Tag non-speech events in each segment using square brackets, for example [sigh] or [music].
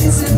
What's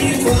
Yes, sir.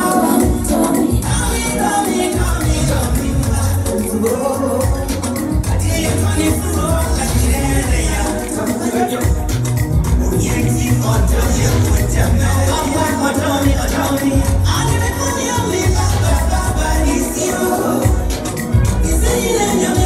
Thank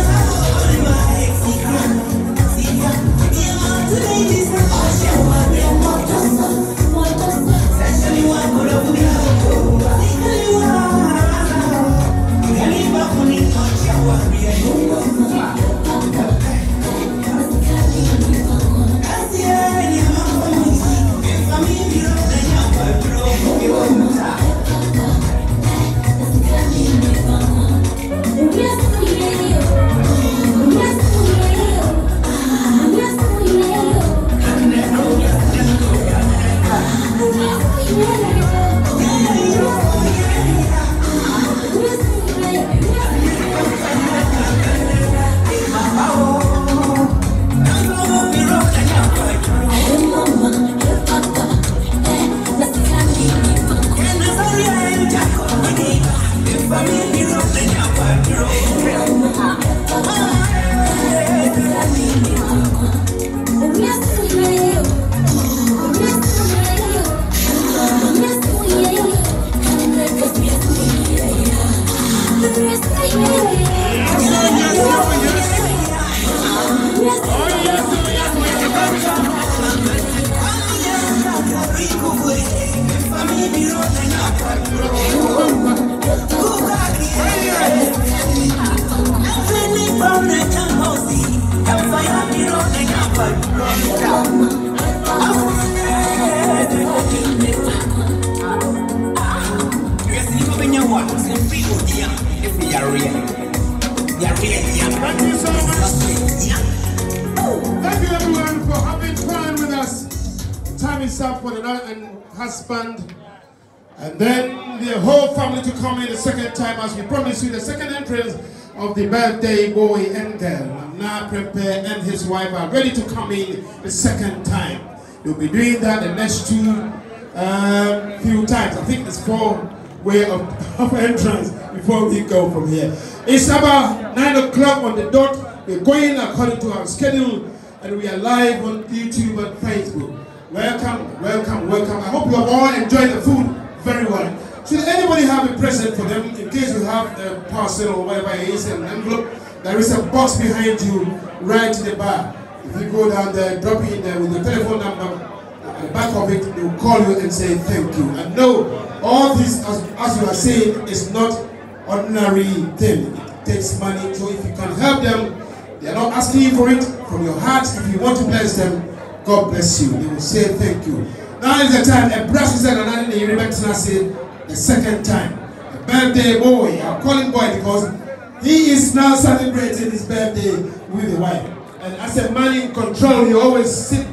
wife are ready to come in the second time. They'll be doing that the next two um, few times. I think it's four way of, [laughs] of entrance before we go from here. It's about nine o'clock on the dot. We're going according to our schedule and we are live on YouTube and Facebook. Welcome, welcome, welcome. I hope you have all enjoyed the food very well. Should anybody have a present for them, in case you have a parcel or whatever it is, an envelope, there is a box behind you right in the bar. If you go down there, drop it in there with your telephone number, uh, at the back of it, they will call you and say thank you. And no, all this, as, as you are saying, is not ordinary thing. It takes money, so if you can help them, they are not asking you for it from your heart. If you want to bless them, God bless you. They will say thank you. Now is the time. A brush is another the second time. A birthday boy. I'm calling boy because he is now celebrating his birthday with the wife. And as a man in control, you always sit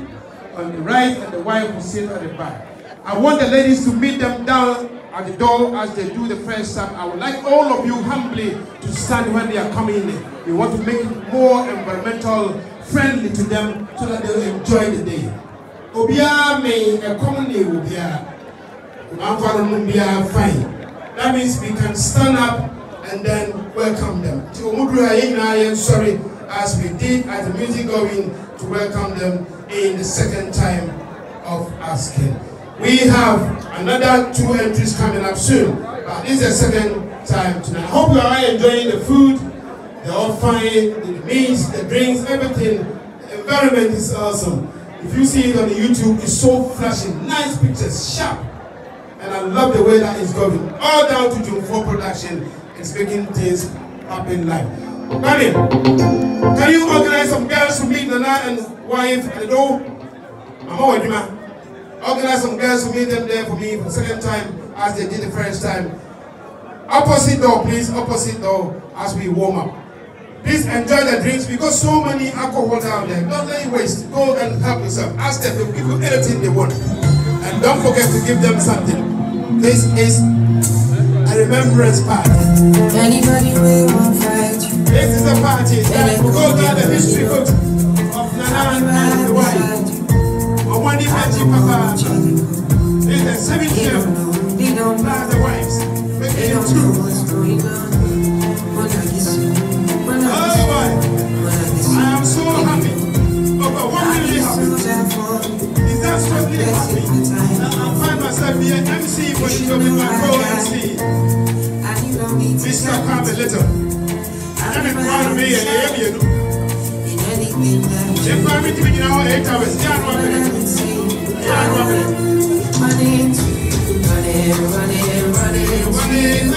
on the right and the wife will sit on the back. I want the ladies to meet them down at the door as they do the first time. I would like all of you humbly to stand when they are coming in. We want to make it more environmental friendly to them so that they'll enjoy the day. Obia may a common day Obia. fine. That means we can stand up and then welcome them. Sorry, as we did at the music going to welcome them in the second time of asking. We have another two entries coming up soon. But this is the second time tonight. I hope you are enjoying the food. All fine, the meats, the drinks, everything. The environment is awesome. If you see it on the YouTube, it's so flashing. Nice pictures, sharp. And I love the way that it's going. All down to Dwumfour production. It's making things happen live. Gary, can you organize some girls to meet Nana and wife at the door? I'm Mama Organize some girls to meet them there for me for the second time as they did the first time. Opposite door, please, opposite door as we warm up. Please enjoy the drinks. We got so many alcohol down there. Don't let it waste. Go and help yourself. Ask them, they'll give you anything they want. And don't forget to give them something. This is a remembrance party. Anybody will want fight. This is a party. That will go down the history book of Nana and the wife. Omwani Haji Papa. It's the seventh year. The wives. Making it two. Oh boy. I am so happy. Over one million happy. Is that so happy? Myself here MC for the job in my co-MC. Mr. Kwame Little. I'm in proud of me and the area, you. If I'm in the now, eight hours, I'm running. Yeah, I'm running. Running, running, running, running, running.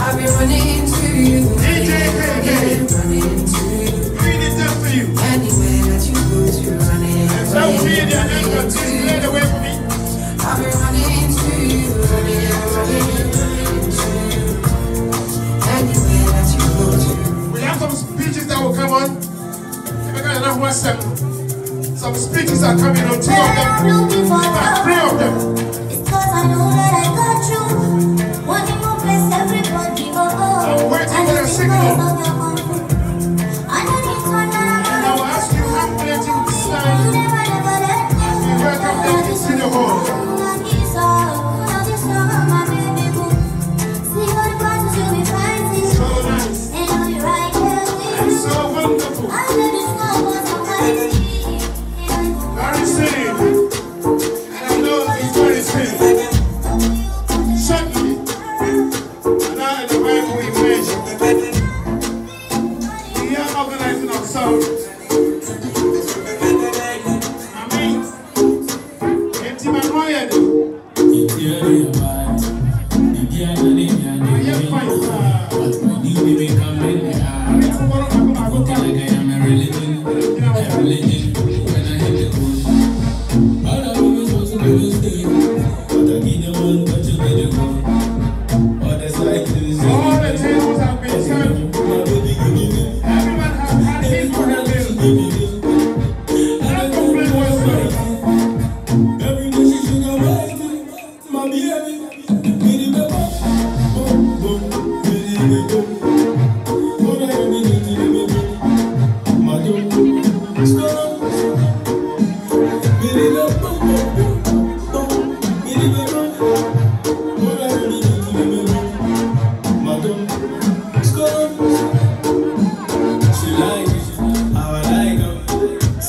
I'll be running to you. DJ KK. Running to you. Doing it you. Anywhere that you go to, running. And so me and your neighbor, just lay away from me. Some speeches that will come on. If I got enough one second. Some speeches are coming on two of them. About ah, three of them. It's cause I know that I got you. Wanting more place everybody. Oh, oh. I'm waiting for the signal.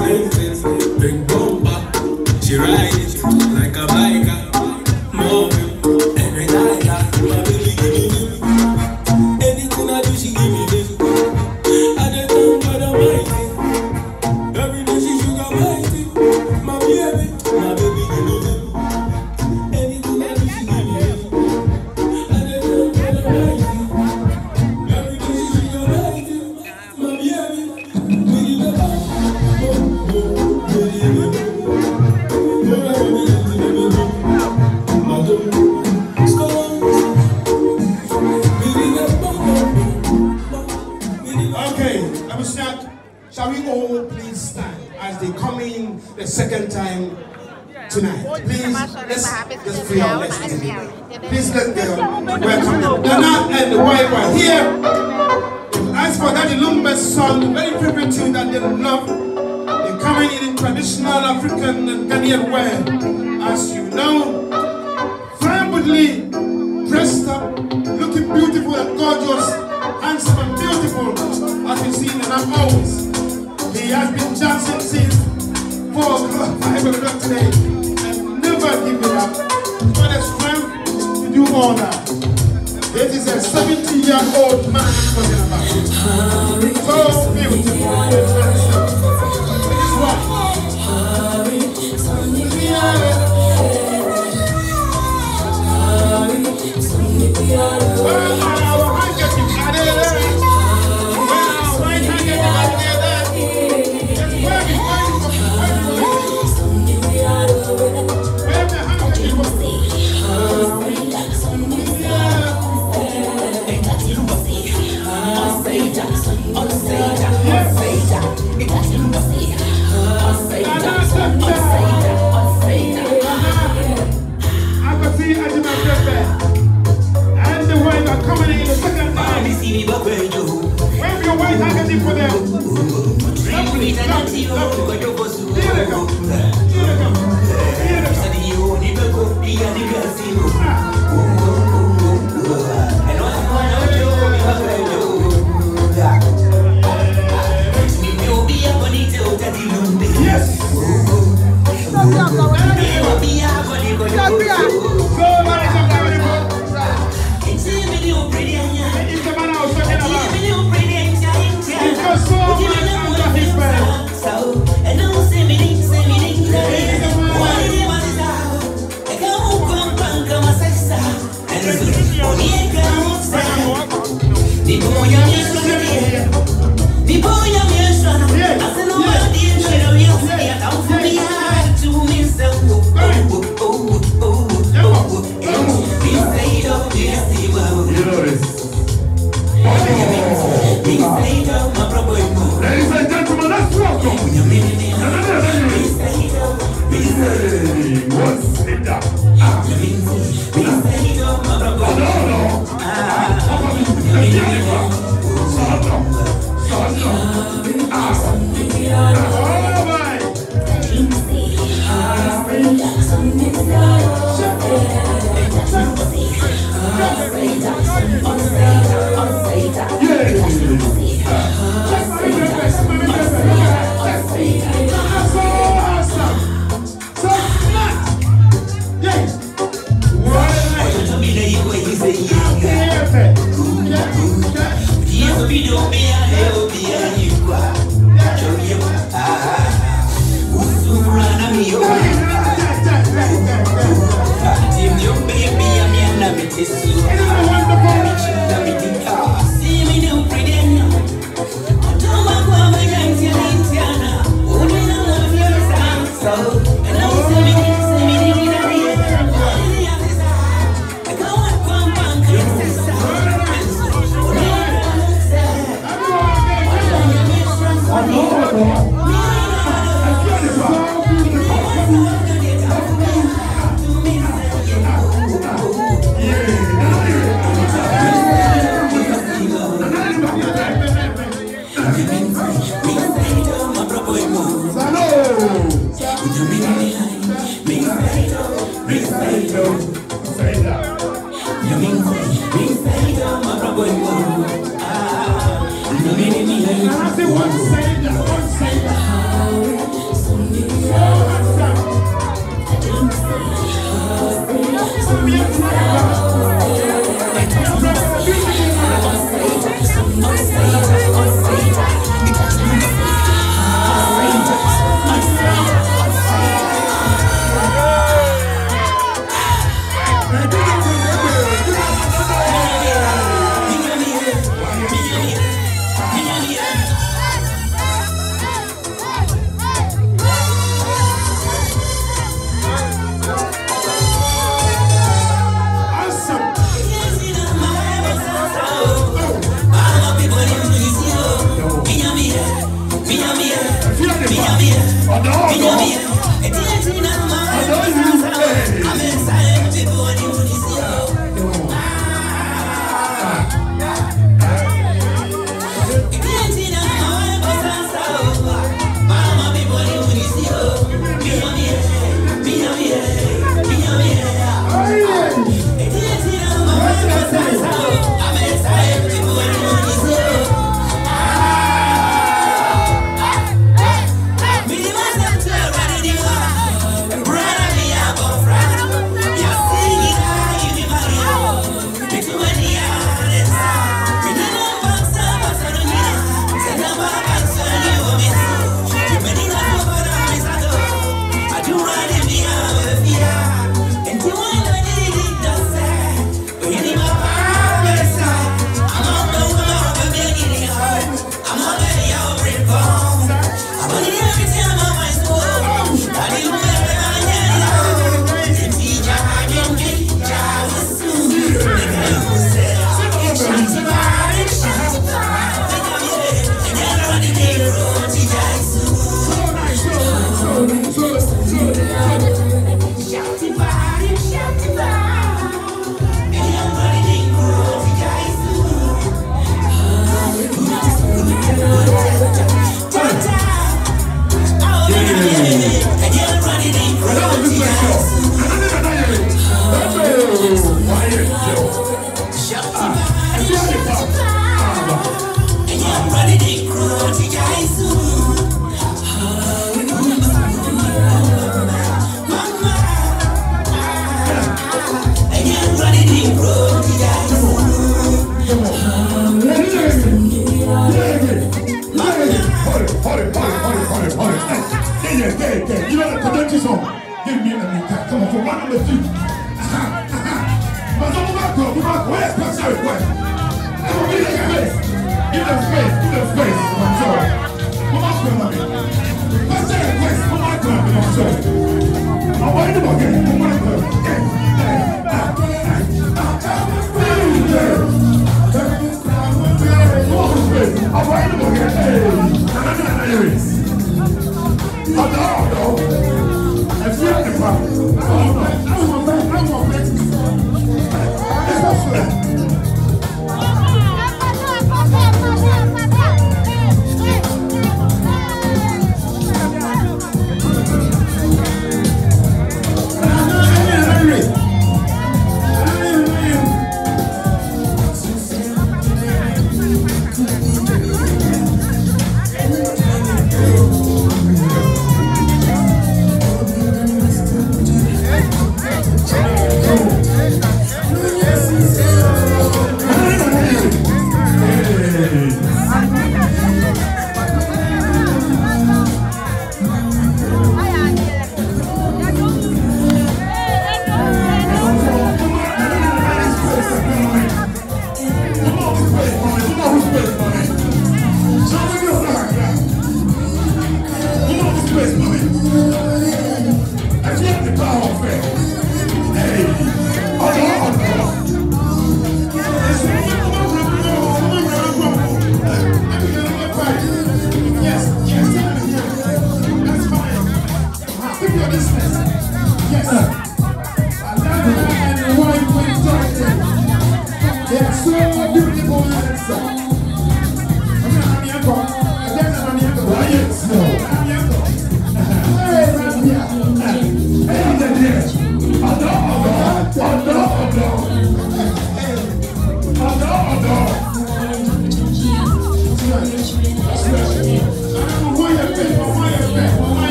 Big bomba. She rides like a bike.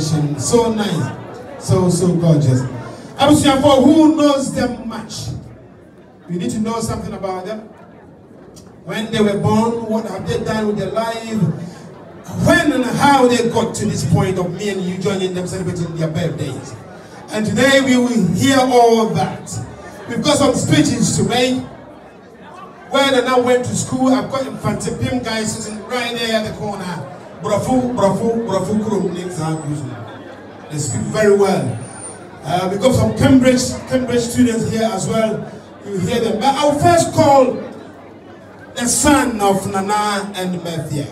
So nice. So so gorgeous. Here for who knows them much. We need to know something about them. When they were born, what have they done with their life? When and how they got to this point of me and you joining them celebrating their birthdays. And today we will hear all that. We've got some speeches to make. Where they now went to school, I've got Infantipim guys sitting right there at the corner. Brafu, brafu, brafu, kurum, names are They speak very well. Uh, we got some Cambridge, Cambridge students here as well. You hear them. But I'll first call the son of Nana and Methia.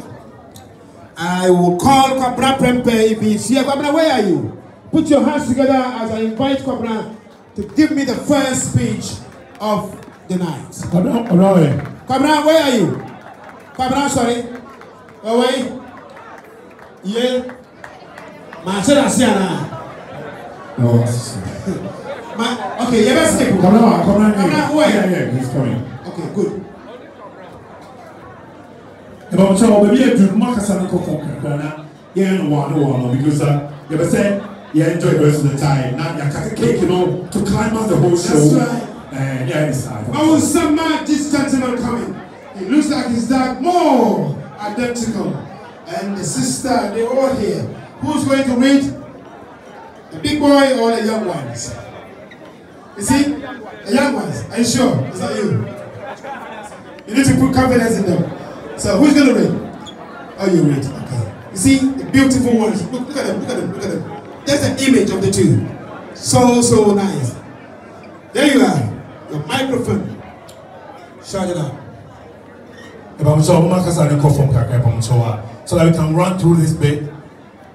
I will call Kwabra Prempeh if he's here. Kwabra, where are you? Put your hands together as I invite Kwabra to give me the first speech of the night. Kwabra, where are you? Kwabra, sorry. Away. Yeah. Manchester Siana. No. Ma, okay, you best take. Kwabra, Kwabra, Kwabra, where? Yeah, yeah, he's coming. Okay, good. Eba mo sọ baabi edu mo akasa ne kɔkɔ kakra na yɛn no wɔn ano wɔn no because uh, yɛbɛ sɛ yɛn enjoy the rest of the time na yɛakata cake no to climb out the whole show. That's right. And yeah, it's hard. Oh, some man, this gentleman coming. He looks like his dad more identical. And the sister, they're all here. Who's going to read? The big boy or the young ones? You see? The young ones. Are you sure? Is that you? You need to put confidence in them. So who's going to read? Oh, you read. Okay. You see? The beautiful ones. Look, look at them. Look at them. Look at them. There's an image of the two. So, so nice. There you are. Your microphone. Shout it out. A so that we can run through this bit.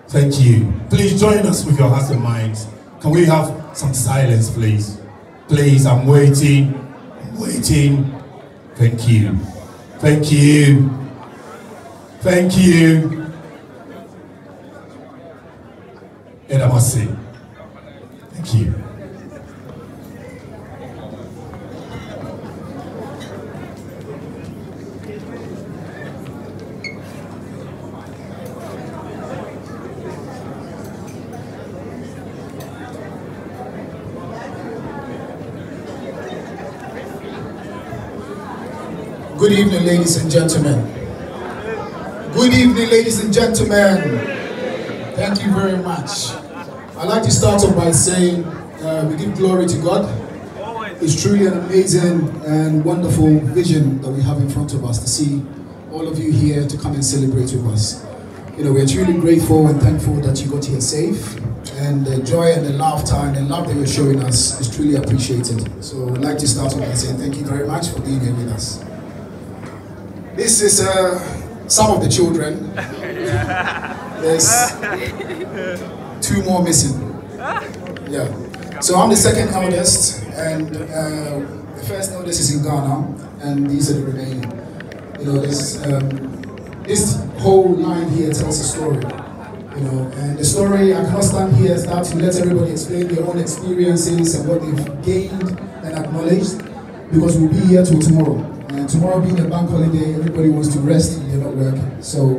Thank you. Please join us with your hearts and minds. Can we have some silence, please? Please, I'm waiting. I'm waiting. Thank you. Thank you. Thank you. And I must say, thank you. Good evening, ladies and gentlemen. Good evening, ladies and gentlemen. Thank you very much. I'd like to start off by saying uh, we give glory to God. It's truly an amazing and wonderful vision that we have in front of us to see all of you here to come and celebrate with us. You know, we're truly grateful and thankful that you got here safe. And the joy and the laughter and the love that you're showing us is truly appreciated. So I'd like to start off by saying thank you very much for being here with us. This is uh, some of the children. [laughs] There's two more missing. Yeah. So I'm the second eldest, and uh, the first eldest is in Ghana, and these are the remaining. You know, this um, this whole line here tells a story. You know, and the story I cannot stand here and start to let everybody explain their own experiences and what they've gained and acknowledged, because we'll be here till tomorrow. And tomorrow being a bank holiday, everybody wants to rest and they're not working. So,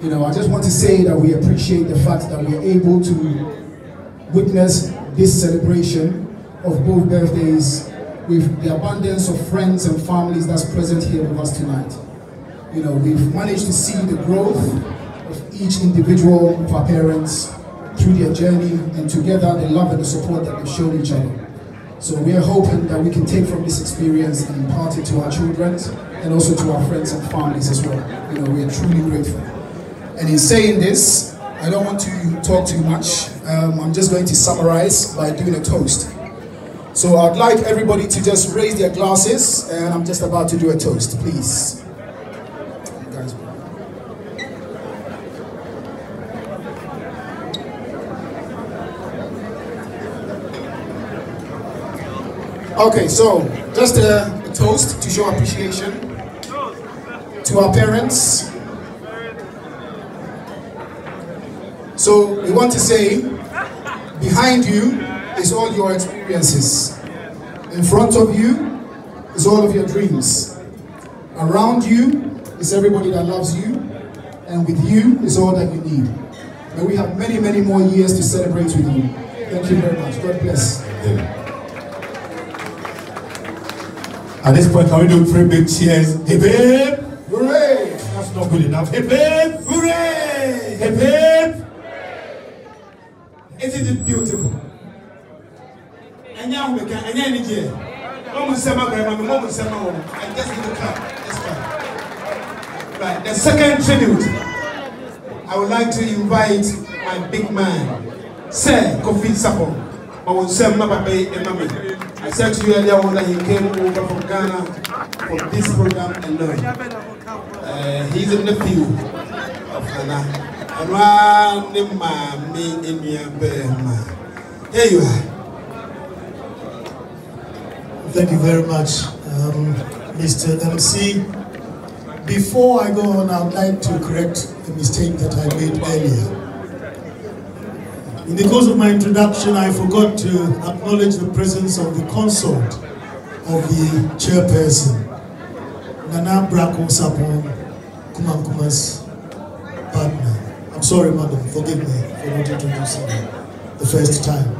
you know, I just want to say that we appreciate the fact that we are able to witness this celebration of both birthdays with the abundance of friends and families that's present here with us tonight. You know, we've managed to see the growth of each individual of our parents through their journey and together the love and the support that they've shown each other. So we are hoping that we can take from this experience and impart it to our children and also to our friends and families as well. You know, we are truly grateful. And in saying this, I don't want to talk too much. Um, I'm just going to summarize by doing a toast. So I'd like everybody to just raise their glasses, and I'm just about to do a toast, please. Guys. Okay, so just a, a toast to show appreciation to our parents. So we want to say, behind you is all your experiences. In front of you is all of your dreams. Around you is everybody that loves you. And with you is all that you need. May we have many, many more years to celebrate with you. Thank you very much. God bless. At this point, can we do three big cheers? Hip hip! Hooray! That's not good enough. Hip hip! Hooray! Hip hip! Isn't it beautiful? Anya humeka, anya ni je. Mo musema grandma, mo musema wo. And just give a clap. Just clap. Right, the second tribute. I would like to invite my big man, Sir Kofi Sapo. Will send my baby and mommy. I said to you earlier on that he came over from Ghana for this program alone. Uh, he's the field of Ghana. The. Here you are. Thank you very much, um, Mr. MC. Before I go on, I would like to correct a mistake that I made earlier. In the course of my introduction, I forgot to acknowledge the presence of the consort of the chairperson, Nana Brako Sapon Kumankuma's partner. I'm sorry, madam, forgive me for not introducing you the first time.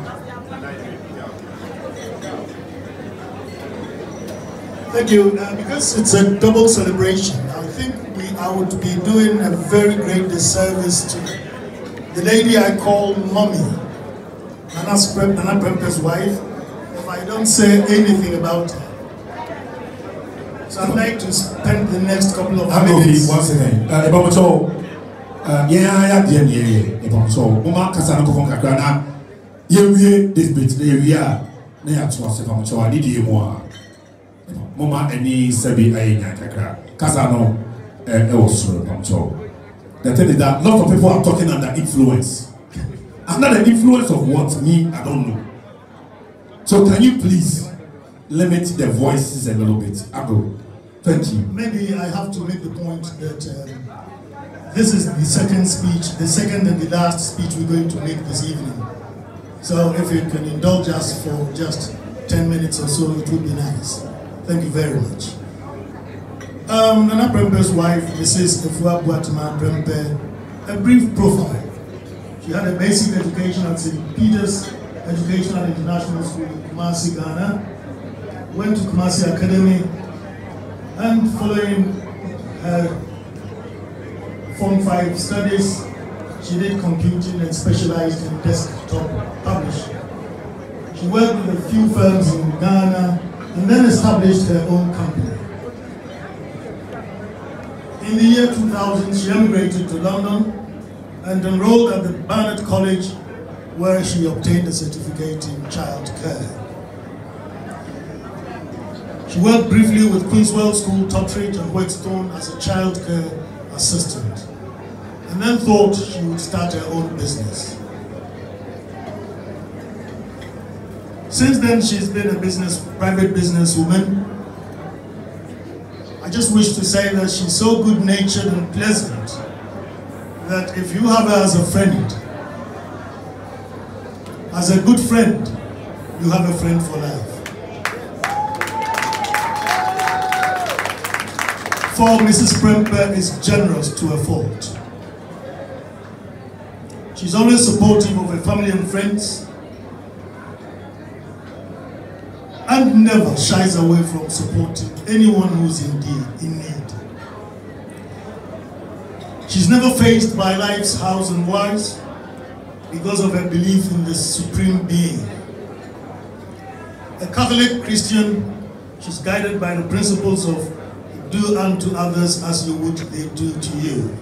Thank you. Uh, because it's a double celebration, I think we, I would be doing a very great disservice to the lady I call mommy, Nana, Nana Prempe's wife, if I don't say anything about her. So I'd like to spend the next couple of I'm minutes. once again. Uh, Eba Mocho, uh, yeah, yeah, yeah, yeah, yeah. Eba Mocho, Uma Kasana Kofon Kakrana, Yewie, this bit, Yewie, Naya Twas, Eba Mocho, I need you more. Mama, any Sebi, Ayana Kakra, Kasano, Eosur, Eba Mocho. The thing is that lots of people are talking under influence. Under the influence of what? Me, I don't know. So can you please limit the voices a little bit? Ago. Thank you. Maybe I have to make the point that um, this is the second speech, the second and the last speech we're going to make this evening. So if you can indulge us for just 10 minutes or so, it would be nice. Thank you very much. Um, Nana Prempeh's wife, Mrs. Efua Buatima Prempeh, a brief profile. She had a basic education at St. Peter's Educational International School in Kumasi, Ghana, went to Kumasi Academy, and following her Form 5 studies, she did computing and specialized in desktop publishing. She worked with a few firms in Ghana and then established her own company. In the year 2000, she emigrated to London and enrolled at the Barnet College where she obtained a certificate in child care. She worked briefly with Queenswell School, Totteridge and Whetstone as a child care assistant and then thought she would start her own business. Since then, she's been a business, private businesswoman. I just wish to say that she's so good-natured and pleasant that if you have her as a friend, as a good friend, you have a friend for life. For Mrs. Prempeh is generous to a fault. She's always supportive of her family and friends and never shies away from supporting anyone who's in need. In need. She's never faced by life's hows and whys because of her belief in the supreme being. A Catholic Christian, she's guided by the principles of do unto others as you would they do to you.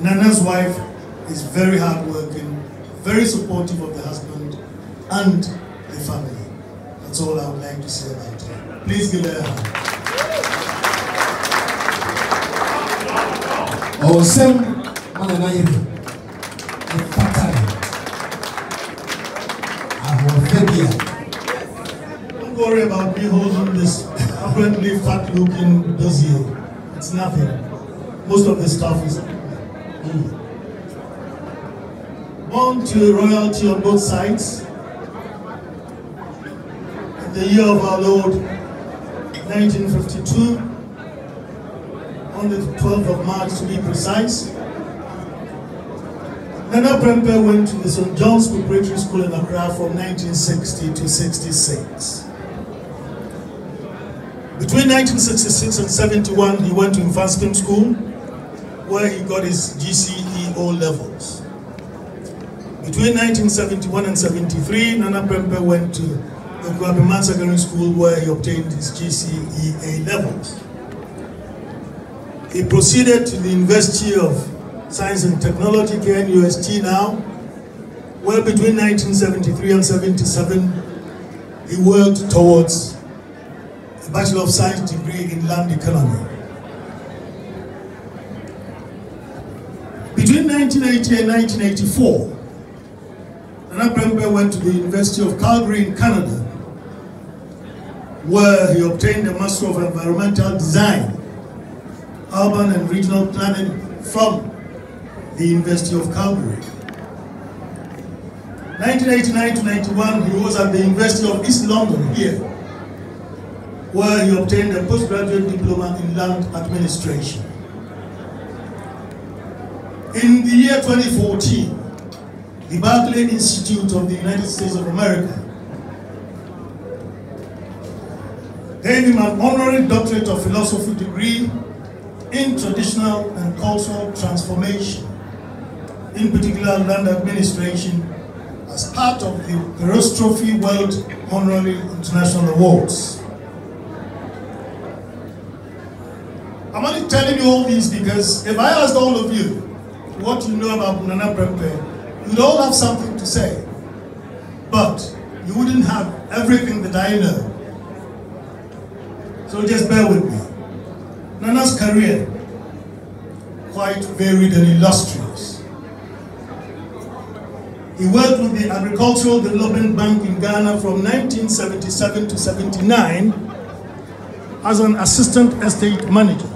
Nana's wife is very hardworking, very supportive of the husband and the family. That's all I would like to say about her. Please give her a hand. Awesome. Don't worry about me holding this apparently fat looking dossier. It's nothing. Most of the stuff is. Mm. Born to royalty on both sides. In the year of our Lord, 1952, on the 12th of March to be precise, Nana Prempeh went to the St. John's Preparatory School in Accra from 1960 to 66. Between 1966 and 71, he went to Mfantsipim School, where he got his GCE O levels. Between 1971 and 73, Nana Prempeh went to the Kwabima Secondary School, where he obtained his GCE A levels. He proceeded to the University of Science and Technology, KNUST now, where between 1973 and 77, he worked towards a Bachelor of Science degree in Land Economy. Between 1980 and 1984, Nana Prempeh went to the University of Calgary in Canada, where he obtained a Master of Environmental Design, Urban and Regional Planning from the University of Calgary. 1989 to 91, he was at the University of East London here, where he obtained a postgraduate diploma in land administration. In the year 2014, the Berkeley Institute of the United States of America gave him an honorary doctorate of philosophy degree in traditional and cultural transformation in particular land administration, as part of the Peroz Trophy World Honorary International Awards. I'm only telling you all this because if I asked all of you what you know about Nana Prempeh, you'd all have something to say. But you wouldn't have everything that I know. So just bear with me. Nana's career, quite varied and illustrious. He worked with the Agricultural Development Bank in Ghana from 1977 to 79 as an assistant estate manager.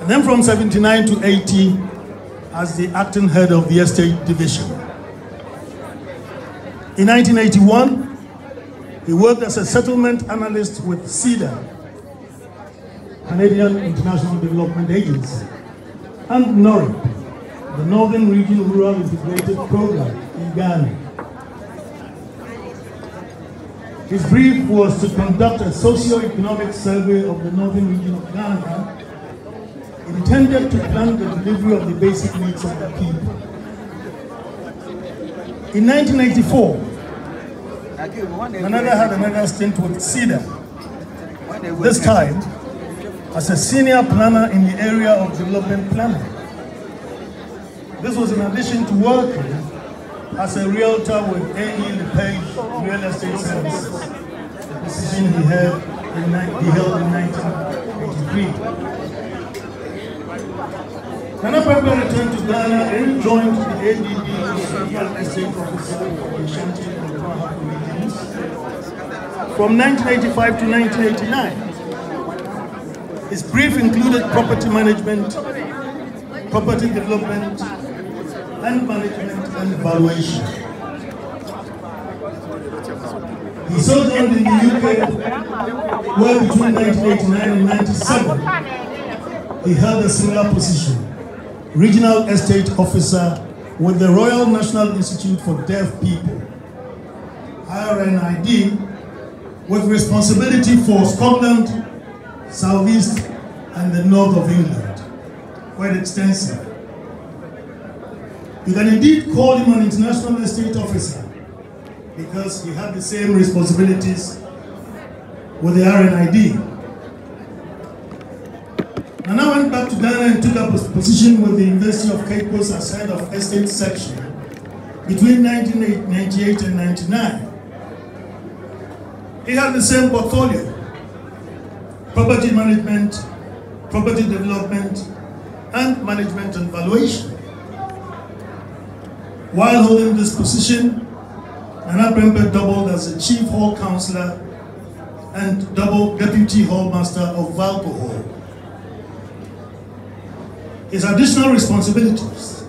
And then from 79 to 80 as the acting head of the estate division. In 1981, he worked as a settlement analyst with CIDA, Canadian International Development Agency, and NORRIP, the Northern Region Rural Integrated Program in Ghana. His brief was to conduct a socio-economic survey of the northern region of Ghana intended to plan the delivery of the basic needs of the people. In 1984, Nana had another stint with CIDA, this time as a senior planner in the area of development planning. This was in addition to working as a realtor with A.E. LePage Real Estate Services, a position he held in, he held in 1983. Nana Prempeh returned to Ghana and joined the Estate Officer for the Ashanti and Kwahako regions from 1985 to 1989. His brief included property management, property development, land management and valuation. He sojourned in the UK where between 1989 and 1997. he held a similar position, Regional Estate Officer with the Royal National Institute for Deaf People, RNID, with responsibility for Scotland, Southeast and the North of England, quite extensive. You can indeed call him an international estate officer because he had the same responsibilities with the RNID. And I went back to Ghana and took up a position with the University of Cape Coast as head of estate section between 1998 and 99. He had the same portfolio, property management, property development, and management and valuation. While holding this position, Nana Prempeh doubled as a chief hall counselor and double deputy hallmaster of Valco Hall. His additional responsibilities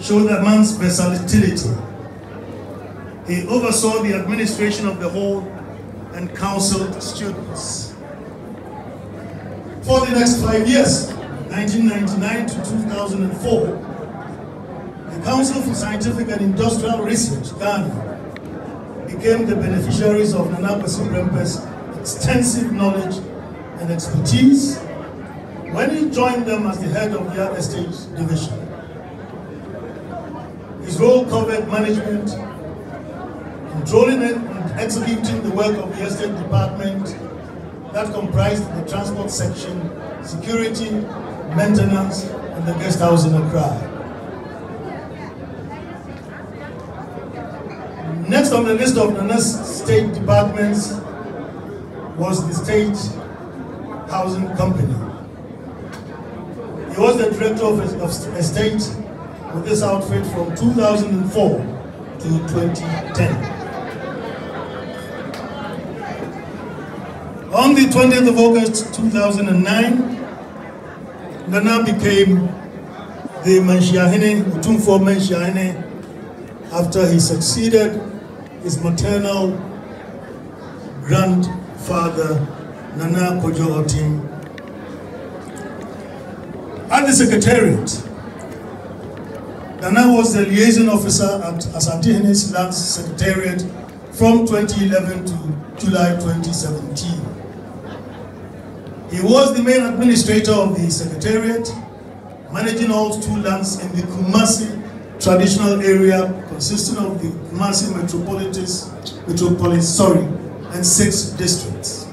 show that man's versatility. He oversaw the administration of the hall and counseled students. For the next five years, 1999 to 2004, the Council for Scientific and Industrial Research, Ghana, became the beneficiaries of Nana Kwesi extensive knowledge and expertise when he joined them as the head of their estate division. His role covered management, controlling and executing the work of the estate department that comprised the transport section, security, maintenance, and the guest house in Accra. Next on the list of the next state departments was the State Housing Company. Was the director of, of estate with this outfit from 2004 to 2010. On the 20th of August 2009, Nana became the Manhyiahene, Otumfuo Manhyiahene, after he succeeded his maternal grandfather, Nana Kojo Otim. At the Secretariat, Nana was the liaison officer at Asante Lands Secretariat from 2011 to July 2017. He was the main administrator of the Secretariat, managing all two lands in the Kumasi traditional area consisting of the Kumasi metropolitan, metropolis, sorry, and six districts.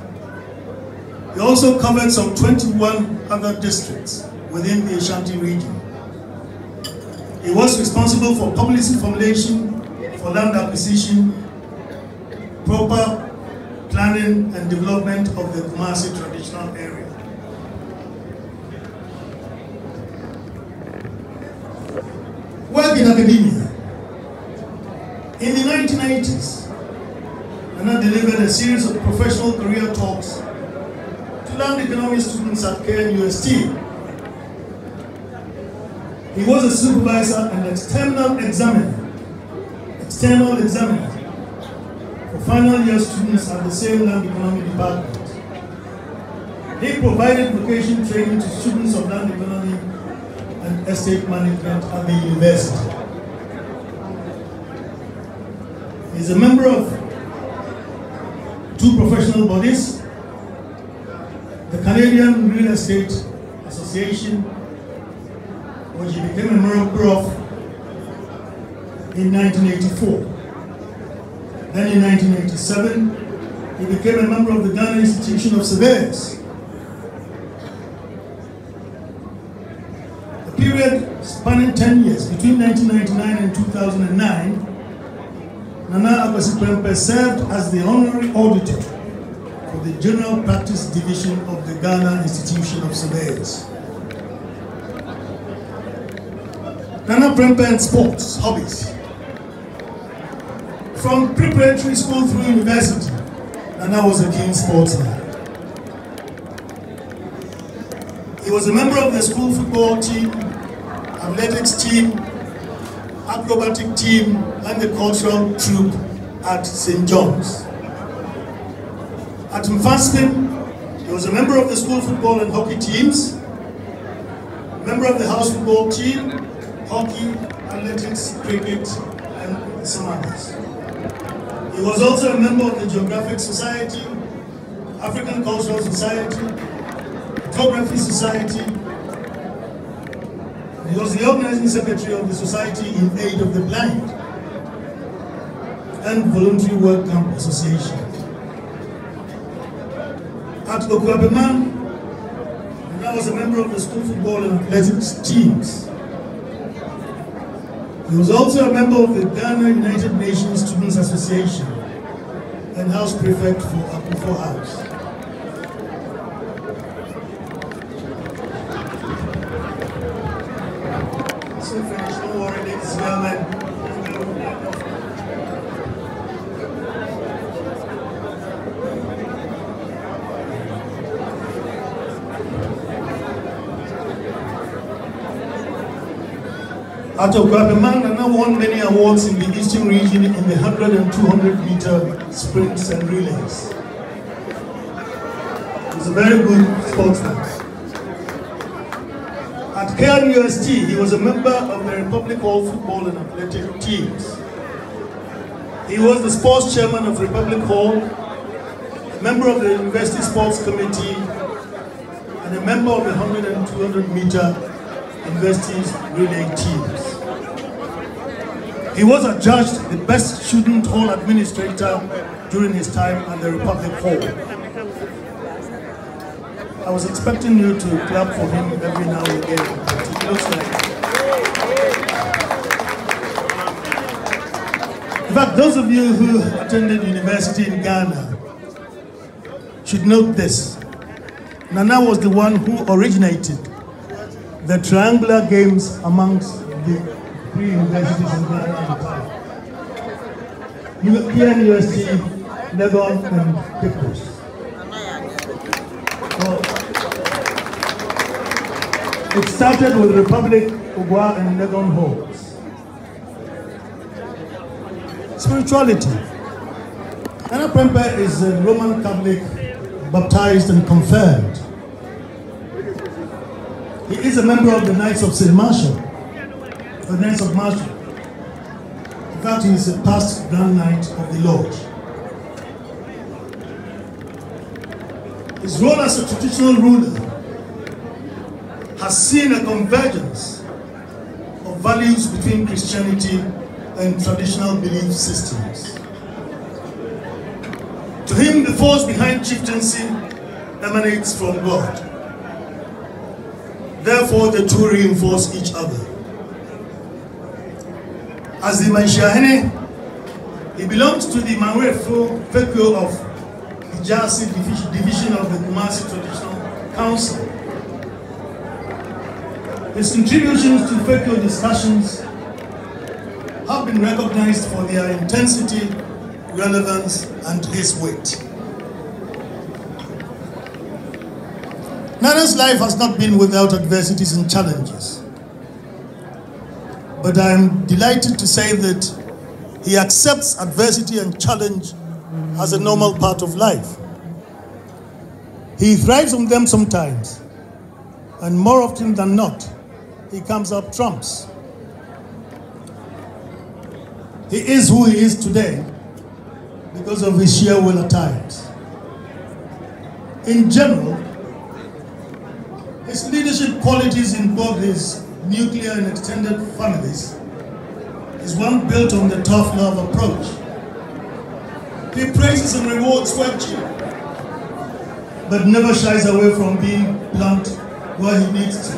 He also covered some 21 other districts within the Ashanti region. He was responsible for policy formulation, for land acquisition, proper planning and development of the Kumasi traditional area. Work in academia. In the 1980s, Nana delivered a series of professional career talks to land economics students at KNUST. He was a supervisor and external examiner, external examiner for final year students at the same land economy department. He provided vocation training to students of land economy and estate management at the university. He's a member of two professional bodies, the Canadian Real Estate Association, which he became a member of in 1984. Then in 1987, he became a member of the Ghana Institution of Surveyors. The period spanning 10 years, between 1999 and 2009, Nana Prempeh served as the honorary auditor for the General Practice Division of the Ghana Institution of Surveyors. Nana Prempeh sports, hobbies. From preparatory school through university, Nana was a keen sportsman. He was a member of the school football team, athletics team, acrobatic team, and the cultural troupe at St. John's. At Mfantsipim, he was a member of the school football and hockey teams, member of the house football team, hockey, athletics, cricket, and some others. He was also a member of the Geographic Society, African Cultural Society, Photography Society. He was the organizing secretary of the Society in Aid of the Blind and Voluntary Work Camp Association. At Okuapeman, I was a member of the school football and athletics teams. He was also a member of the Ghana United Nations Students Association and House Prefect for Akufo House. So don't worry, ladies and gentlemen. Atogwabeman Nana won many awards in the Eastern region in the 100 and 200 meter sprints and relays. He's a very good sportsman. At KNUST, he was a member of the Republic Hall football and athletic teams. He was the sports chairman of Republic Hall, a member of the University Sports Committee, and a member of the 100 and 200 meter university's relay teams. He was adjudged the best student hall administrator during his time at the Republic Hall. I was expecting you to clap for him every now and again, but it looks like In fact, those of you who attended university in Ghana should note this. Nana was the one who originated the triangular games amongst the three universities in Ghana. European University, Legon, and Picpus. Well, it started with Republic, Oguaa, and Legon Halls. Spirituality. Nana Prempeh is a Roman Catholic, baptized and confirmed. He is a member of the Knights of St. Marshall, the Knights of Marshall. In fact, he is a past Grand Knight of the Lodge. His role as a traditional ruler has seen a convergence of values between Christianity and traditional belief systems. To him, the force behind chieftaincy emanates from God. Therefore, the two reinforce each other. As the Manhyiahene, he belongs to the Manwefo Fekyo of the Gyaase division of the Kumasi Traditional Council. His contributions to Fekyo discussions have been recognized for their intensity, relevance, and his weight. Nana's life has not been without adversities and challenges. But I'm delighted to say that he accepts adversity and challenge as a normal part of life. He thrives on them sometimes, and more often than not, he comes up trumps. He is who he is today because of his sheer will at times. In general, his leadership qualities in both his nuclear and extended families is one built on the tough love approach. He praises and rewards virtue, but never shies away from being blunt where he needs to.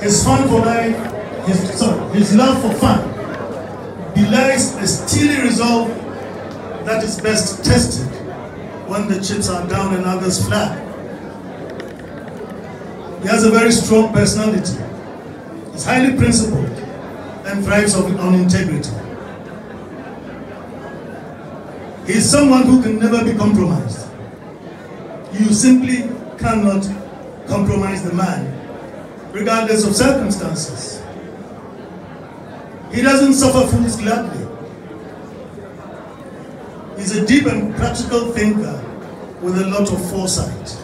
His fun for life his, sorry, his love for fun belies a steely resolve that is best tested when the chips are down and others flat. He has a very strong personality. He's highly principled and thrives on integrity. He is someone who can never be compromised. You simply cannot compromise the man, regardless of circumstances. He doesn't suffer fools gladly. He's a deep and practical thinker with a lot of foresight.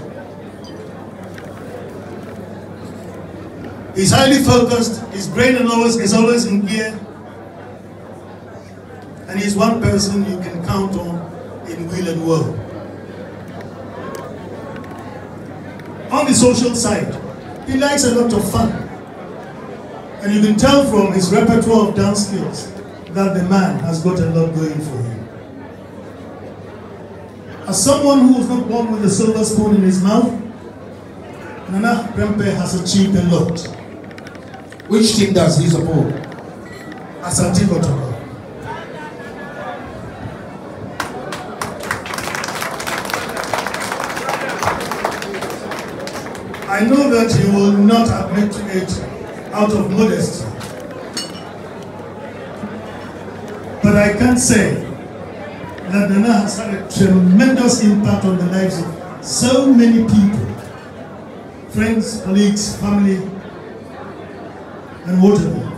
He's highly focused, his brain is always, is always in gear, and he's one person you can count on in will and woe. On the social side, he likes a lot of fun. And you can tell from his repertoire of dance skills that the man has got a lot going for him. As someone who was not born with a silver spoon in his mouth, Nana Prempeh has achieved a lot. Which team does he support? Asante Kotoko. I know that he will not admit to it out of modesty. But I can say that Nana has had a tremendous impact on the lives of so many people, friends, colleagues, family, and Waterloo.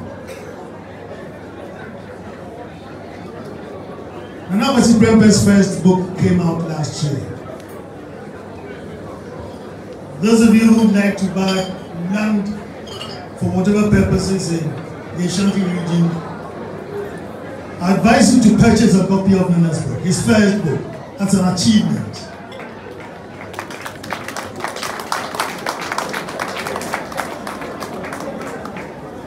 Nana Kwesi Prempeh's first book came out last year. Those of you who'd like to buy land for whatever purposes in the Ashanti region, I advise you to purchase a copy of Nana's book, his first book. That's an achievement.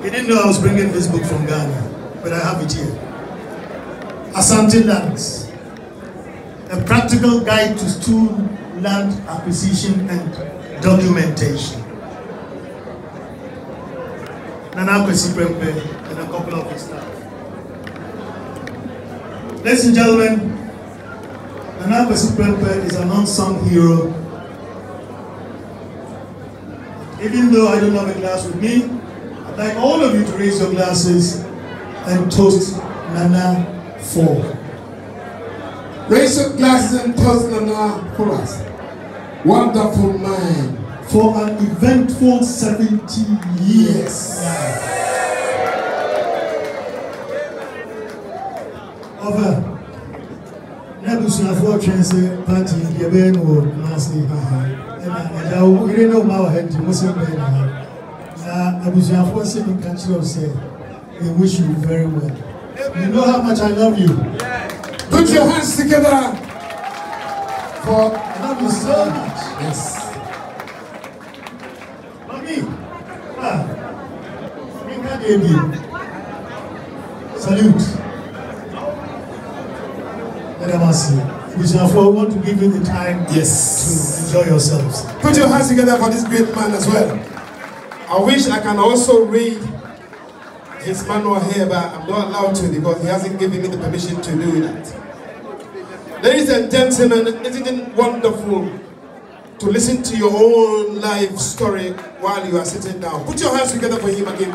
He didn't know I was bringing this book from Ghana, but I have it here. Asante Lands, a practical guide to stool land acquisition and documentation. Nana Kwesi Prempeh and a couple of his staff. Ladies and gentlemen, Nana Kwesi Prempeh is an unsung hero. Even though I don't have a glass with me, I'd like all of you to raise your glasses and toast Nana for. Raise your glasses and toast Nana for us. Wonderful man. For an eventful 70 years. Over. n'abusuafoɔ twɛn sɛ party deɛ bɛyɛ no wɔ kumase ɛna ɛda wo yere ne ɔma wɔ ha nti mo sɛ bɛyɛ no ha na abusuafoɔ sɛ mi ka kyerɛ sɛ they wish you very well you know how much I love you Put your hands together for I love you so much yes. mami ah mi ka deɛ bi salute Madam Asi abusuafoɔ want to give you the time Yes. to enjoy yourselves. Put your hands together for this great man as well. I wish I can also read his manual here, but I'm not allowed to because he hasn't given me the permission to do that. Ladies and gentlemen, isn't it wonderful to listen to your own life story while you are sitting down? Put your hands together for him again.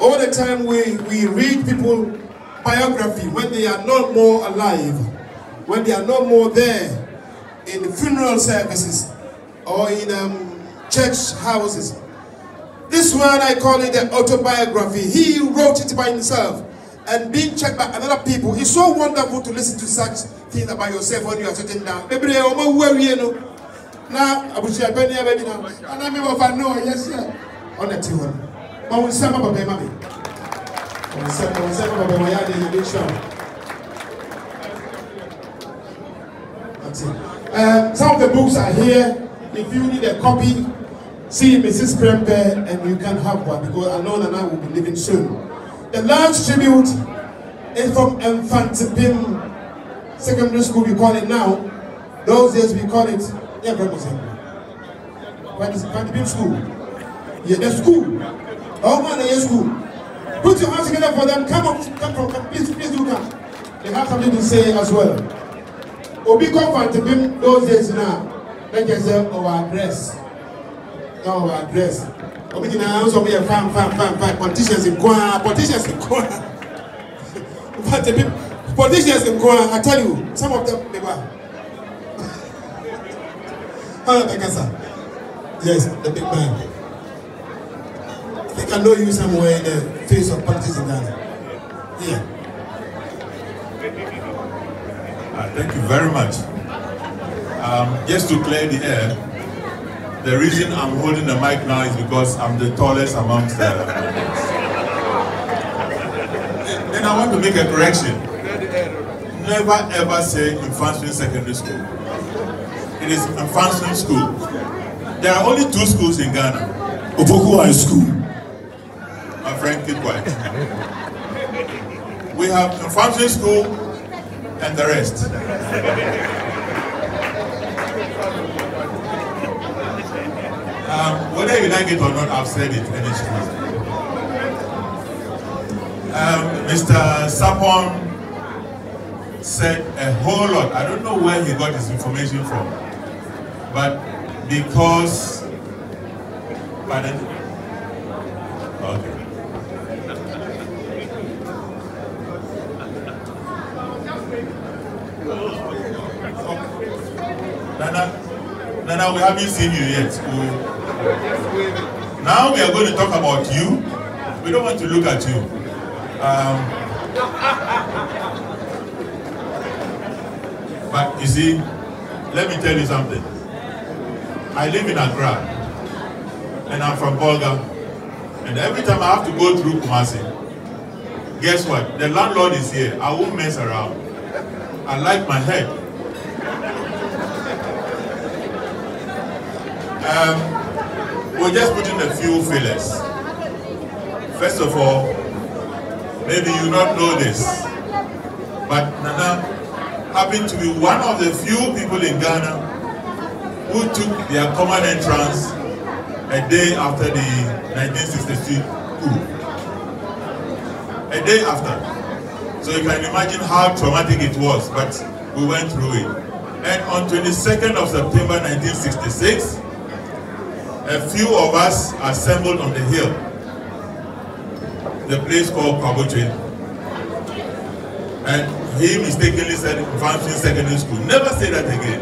All the time we, we read people biography when they are not more alive, when they are not more there in funeral services or in um, church houses. This one I call it the autobiography. He wrote it by himself and being checked by other people. It's so wonderful to listen to such things about yourself when you are sitting down. Maybe they are. Now, I I been here baby now. And I know, yes, sir. On the two. But we say, Papa, baby, mommy. We say, Papa, baby, sure. That's it. Um, some of the books are here. If you need a copy, see Mrs. Prempeh and you can have one because I know I will be leaving soon. The last tribute is from Mfantsipim Secondary School, we call it now. Those days we call it, yeah, is Mfantsipim School? Yeah, the school. Oh man, the school. Put your hands together for them. Come on, come from, come, please, please do come. They have something to say as well. Obi Tibim those days now. Let say our address. Our address. Obi nyinaa nso obi yɛ fan fan fan fan politicians nkoa politicians nkoa. But Tibim politicians nkoa I tell you some of them they were. [laughs] How the kasa? Yes, the big man. I think I know you somewhere in the face of politics in Ghana. Yeah. Uh, thank you very much. Um, just to clear the air, the reason I'm holding the mic now is because I'm the tallest amongst the. then I want to make a correction. Never ever say Infancy Secondary School. It is Infancy School. There are only two schools in Ghana. Opoku High School. My friend, keep quiet. We have Infancy School and the rest. Um, whether you like it or not, I've said it and it's true. Um, Mr. Sapon said a whole lot. I don't know where he got his information from, but because, pardon? Okay. Nana, we haven't seen you yet. Now we are going to talk about you. We don't want to look at you. Um, but you see, let me tell you something. I live in Accra, and I'm from Bolga. And every time I have to go through Kumasi, guess what? The landlord is here. I won't mess around. I like my head. Um, we'll just put in a few fillers. First of all, maybe you not know this, but Nana happened to be one of the few people in Ghana who took their common entrance a day after the 1962 coup. A day after. So you can imagine how traumatic it was, but we went through it. And on 22nd of September 1966, a few of us assembled on the hill, the place called Kwabotwe. And he mistakenly said Vanfin Secondary School. Never say that again.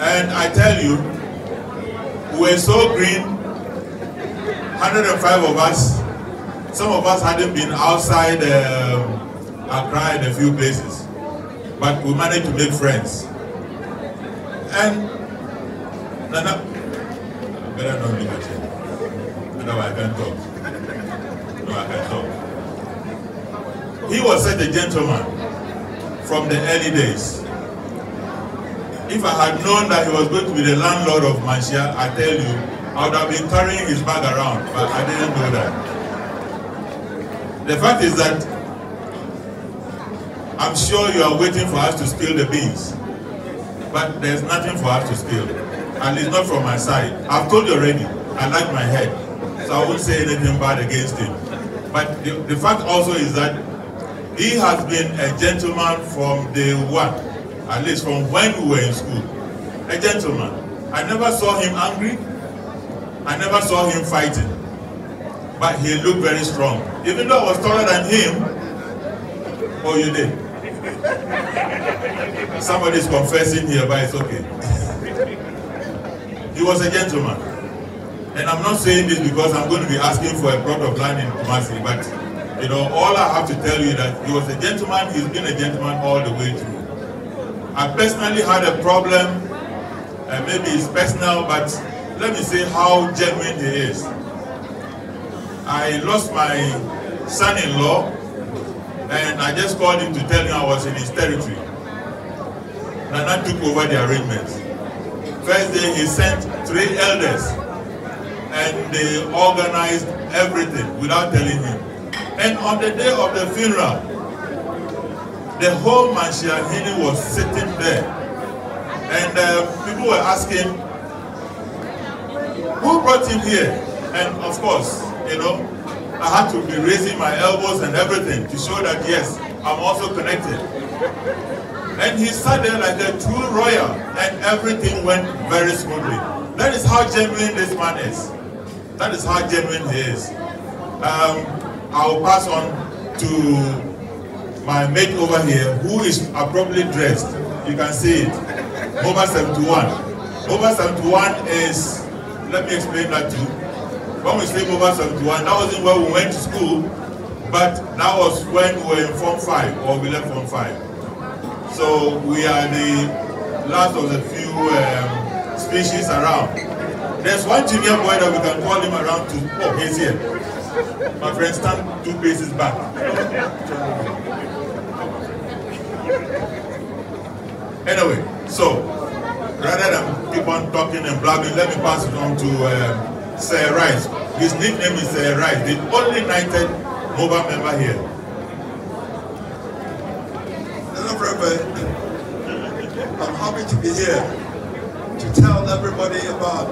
And I tell you, we were so green, 105 of us, some of us hadn't been outside um, Accra in a few places, but we managed to make friends. And Nana, better not look at him. No, I can't talk. No, I can't talk. He was such a gentleman from the early days. If I had known that he was going to be the landlord of Mansia, I tell you, I would have been carrying his bag around, but I didn't know that. The fact is that I'm sure you are waiting for us to spill the beans, but there's nothing for us to spill, at least not from my side. I've told you already, I like my head, so I won't say anything bad against him. But the, the fact also is that he has been a gentleman from day one, at least from when we were in school. A gentleman. I never saw him angry. I never saw him fighting. But he looked very strong. Even though I was taller than him, oh, you did. Somebody's confessing here, but it's okay. [laughs] he was a gentleman. And I'm not saying this because I'm going to be asking for a plot of land in Kumasi, but you know, all I have to tell you that he was a gentleman, he's been a gentleman all the way through. I personally had a problem, and maybe it's personal, but let me say how genuine he is. I lost my son-in-law, and I just called him to tell him I was in his territory. Nana took over the arrangements. First day he sent three elders, and they organized everything without telling him. And on the day of the funeral, the whole Manshiahini was sitting there. And uh, people were asking, who brought him here? And of course, you know, I had to be raising my elbows and everything to show that yes, I'm also connected. And he sat there like a true royal and everything went very smoothly. That is how genuine this man is. That is how genuine he is. Um, I'll pass on to my mate over here who is appropriately dressed. You can see it. Mobile 71. Mobile 71 is, let me explain that to you. When we say Mobile 71, that wasn't where we went to school, but that was when we were in Form 5 or we left Form 5. So we are the last of the few um, species around. There's one junior boy that we can call him around to, oh, he's here. My friend, stand two paces back. Anyway, so rather than keep on talking and blabbing, let me pass it on to um, Sir Rice. His nickname is Sir Rice, the only knighted mobile member here. Happy to be here to tell everybody about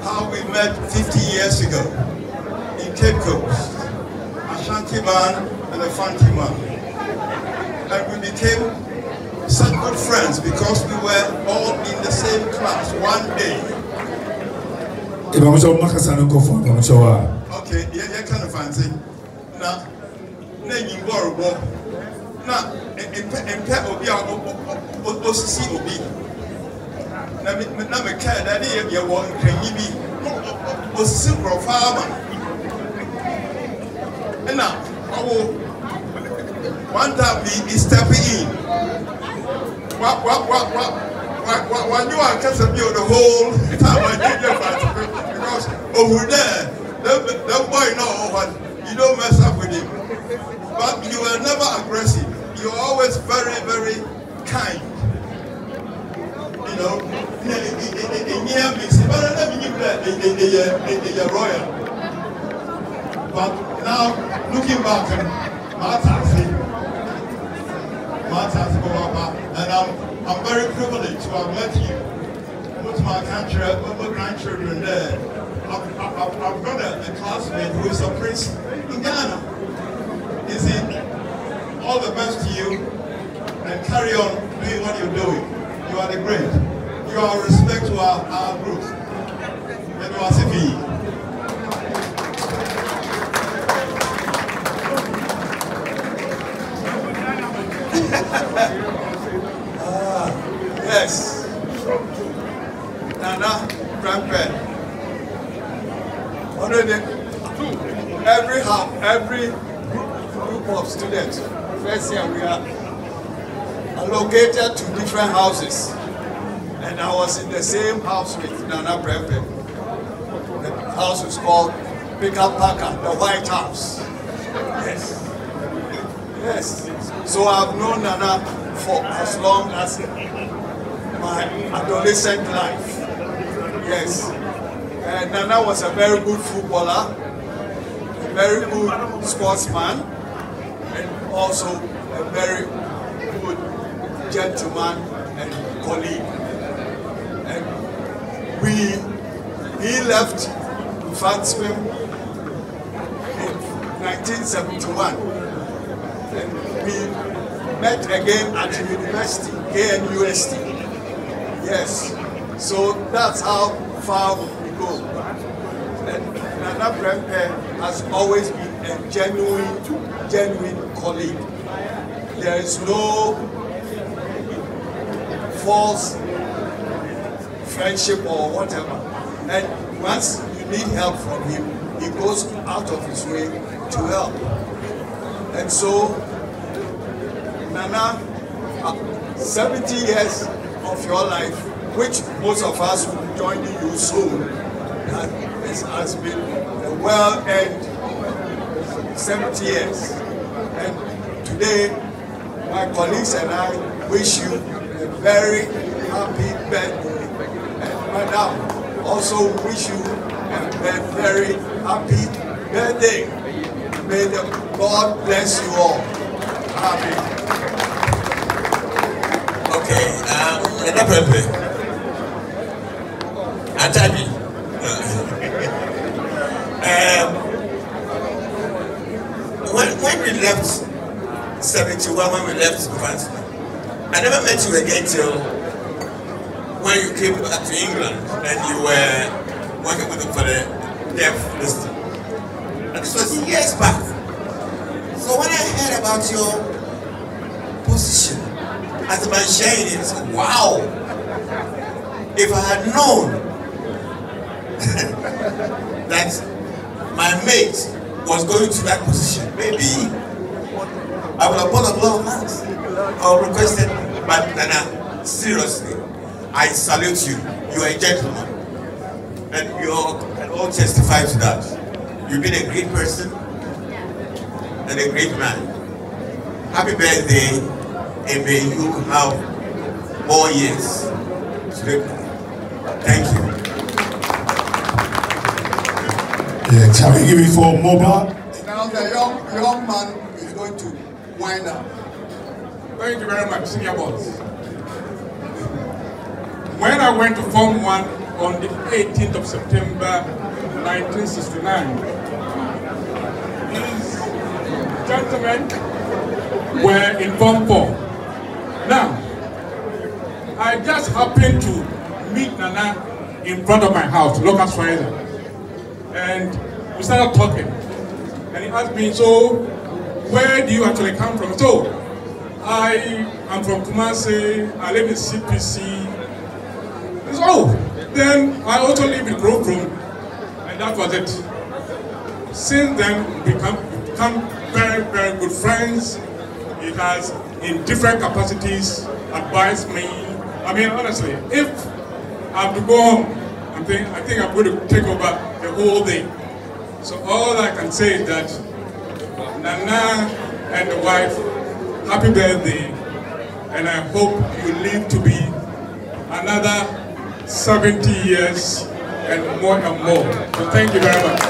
how we met 50 years ago in Cape Coast, Ashanti man and a Fanti man. And we became such good friends because we were all in the same class one day. Ibamucho makasa no kofo ibamucho wa. Okay, yeah, yeah, kind of fancy. Na, na nyimbo bo. Na, empe empe obi a osisi obi. na me na me kaa na ne yɛ wɔ nkanyi bi osisi nkurɔfoɔ ama ɛna ɔwɔ one time he he step in wa wa wa wa wa wa wa nyi wa nkasa bi o the whole time wa nyi bi fa because over there that that boy no what you don't mess up with him but you were never aggressive. You were always very very kind. You know? Ẹ̀yẹ royal but now looking back tà sí màá tà sí bọ́ bá and I'm I'm very privileged to have met you. My country my grandchildren there. I've, I've, I've got a, a classmate who is a prince in Ghana you see all the best to you and carry on doing what you're doing. You are the great. You are respect to our, our group. And you are CPE. [laughs] ah, yes. Nana, grandpa. Already, every half, every group of students, first year we are allocated to different houses. And I was in the same house with Nana Prempeh. The house was called Pickard-Parker, the White House. Yes. Yes. So I've known Nana for as long as my adolescent life. Yes. And Nana was a very good footballer, a very good sportsman, also a very good gentleman and colleague. And we, he left Mfantsipim in 1971. And we met again at the university, KNUST. Yes. So that's how far we go. Nana Prempeh has always been a genuine, genuine colleague. There is no false friendship or whatever. And once you need help from him, he goes out of his way to help. And so, Nana, uh, 70 years of your life, which most of us will be joining you soon, this has been a well-earned 70 years. And today, my colleagues and I wish you a very happy birthday. And Madam, also wish you a very happy birthday. May the God bless you all. Happy. Okay, um, Nana Pepe. Atabi. um, when, when we left 71, when we left France, I never met you again till when you came back to England and you were working with them for the deaf list. And this was years back. So when I heard about your position as a man sharing it, I wow, if I had known [laughs] that my mate was going to that position, maybe I would have bought a blow of hands or requested, but Nana, seriously, I salute you. You are a gentleman. And you all can all testify to that. You've been a great person and a great man. Happy birthday, and may you have more years. Thank you. Yeah, shall we give it for mobile? Now the young, young man is going to wind up. Thank you very much, senior boss. When I went to Form 1 on the 18th of September 1969, these gentlemen were in Form 4. Now, I just happened to meet Nana in front of my house, local Riser. And we started talking. And he asked me, so where do you actually come from? So I am from Kumasi, I live in CPC, Oh, then I also live in Grove and that was it. Since then, we become, become very, very good friends. He has, in different capacities, advised me. I mean, honestly, if I have to go home, I think, I think I'm going to take over the whole thing. So all I can say is that Nana and the wife, happy birthday, and I hope you live to be another 70 years and more and more. So thank you very much.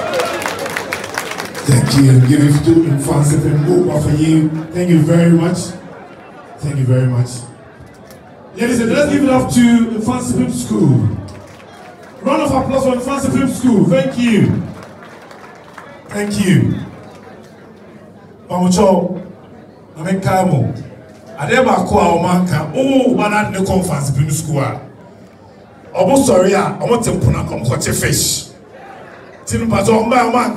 Thank you. Give it to Infancy Move for you. Thank you very much. Thank you very much. Ladies and let's give it up to Infancy School. Round of applause for the Fancy Film School. Thank you. Thank you. Pamucho, Amen Kaimu. Adeba ko a ọma oo bana ne kɔ Fancy Film School a ɔmo sɔre a ɔmo te fish. Ti nipa sɔ ɔmo ba ɔmo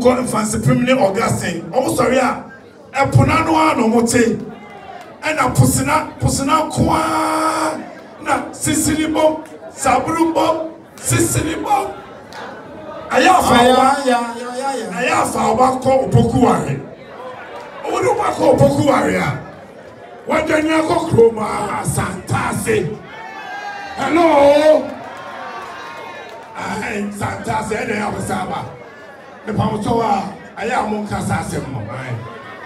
nka mɛ Fancy Film ne Augustine ɔmo sɔre a ɛpona no mote. na ɔmo pusina ɛna posena na sisiri bɔ saburu bɔ sisiri bɔ a y'a fa wa a y'a fa wa kɔ o poku wari o de wa kɔ o poku wari a wajan ni a ko kuro ma san taase hello ayi san taase ɛ de y'a fɔ saba ne pamuso wa a y'a mun kasa se mɔ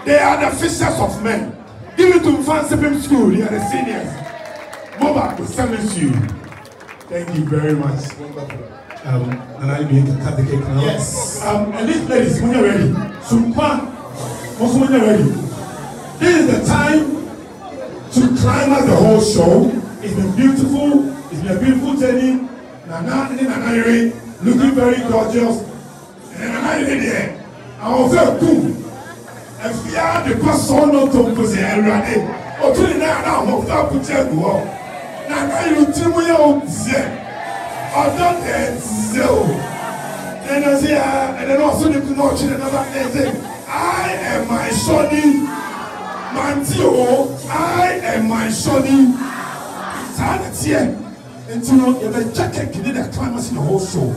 they are the fishers of men. Give it to nfa sepem school they are the seniors. Mo ba ko sẹ́mi sùn. Thank you very much um, and I be to cut the cake now Yes. um, and these ladies when you're ready sumpa also when you're ready this is the time to climax the whole show it's been beautiful it's been a beautiful journey Nana ne Nana Yere looking very gorgeous. And Nana Yere there, àwọn fẹ́ kú. Ẹ̀fíà de kọ́ sọ́nà tó ń pèsè ẹ̀rọ̀adé. Òtún ní náà náà wọ́n fẹ́ kú jẹ́ ẹ̀dùn ọ̀. Nana Yere tí mo yẹ o tiẹ̀. Ọ̀dọ́ tẹ̀ tiẹ̀ o. Ẹnna sí ya ẹ̀dẹ̀ náà sọ́ni kú náà ọ̀kyẹ́ náà bá ẹ̀ ṣe. I am my shawty. Manti o, I am my shawty. Sáà ni tiẹ̀. And you know, if a jacket can the climax in the whole show,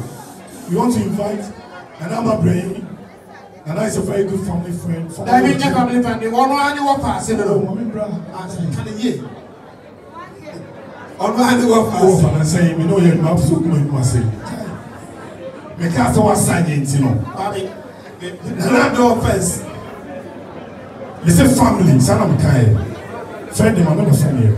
we want to invite Nana Brain. Nana is a very good family friend. Family Dabi friend. nye family friend ni wọn wá ní wọ́n pa àṣẹ Oh, nínú. mommy, bra. Kàní yé. Ọ̀nà wá ní wọ́n pa Oh, àṣẹ. Fana saying, we know you're my absolute woman, you must say. Me can't say what sign you know. Bábi, nana dọ̀ fẹ́ǹsì. You say family, son of Kai. Friend, them, I'm not a friend here.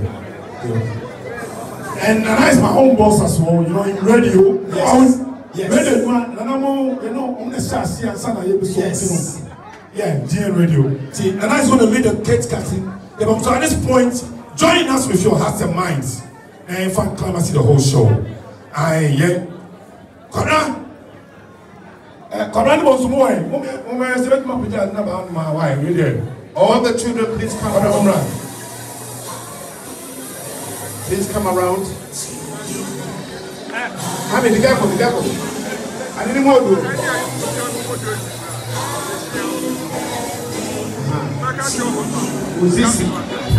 And Nana is my own boss as well, you know, in radio. Yes. Always, Yes. Radio, man, Nana mo, you know, on the star, see, and son of you, so, Yes. you know. Yeah, GN Radio. See, Nana is going to lead the cake cutting. Yeah, but so at this point, join us with your hearts and minds. And in fact, come and see the whole show. Aye, yeah. Kona, eh, Kona ni bosu mo eh. Mo me, mo me se bet ma pija na ba ma why we there. All the children please come Kona around. umra. Please come around. Mami, be careful, be careful. Ani ni mo do. Uzisi. What a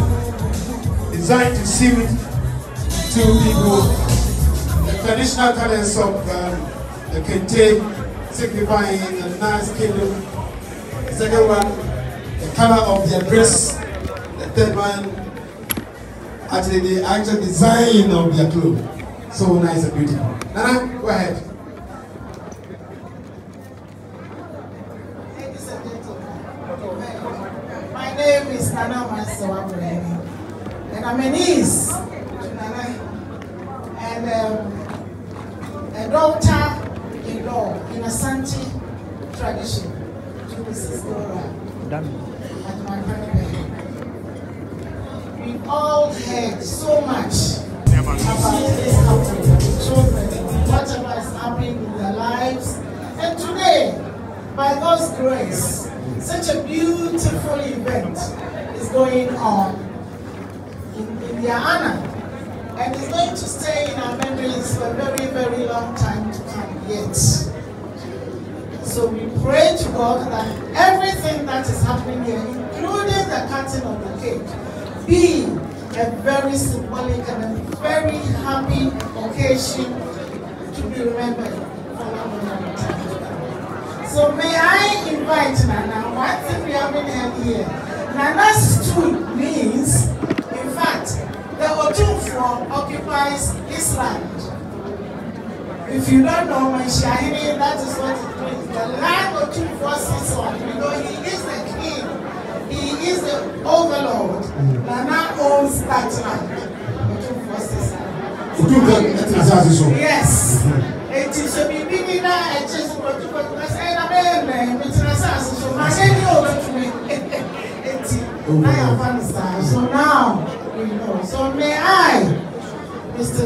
Designed to suit two people. The traditional colors of um, the kente signifying a nice kingdom. The second one, the color of their dress. The third one, actually the actual design of their clothes. So nice and beautiful. Nana, go ahead.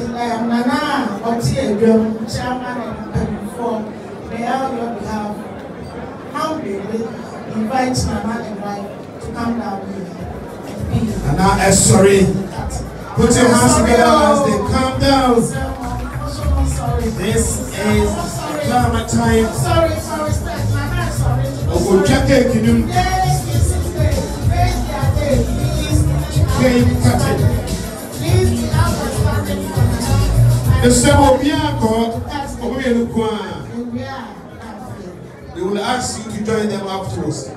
Um, Nana Otiedum, Chairman and Pemifo, may I on your behalf humbly invite Nana and wife to come down here and be. Nana sọrí. Put your hands together as they calm down. This is drama time. Sorry, sorry, Nana, sorry. Ọ̀gọ̀dúnjẹ́ kéèkì ni Yes, yes, Nana. Ẹsẹ̀ obi akọ ọmọ yẹn kú a. And we are. They will ask you to join them afterwards.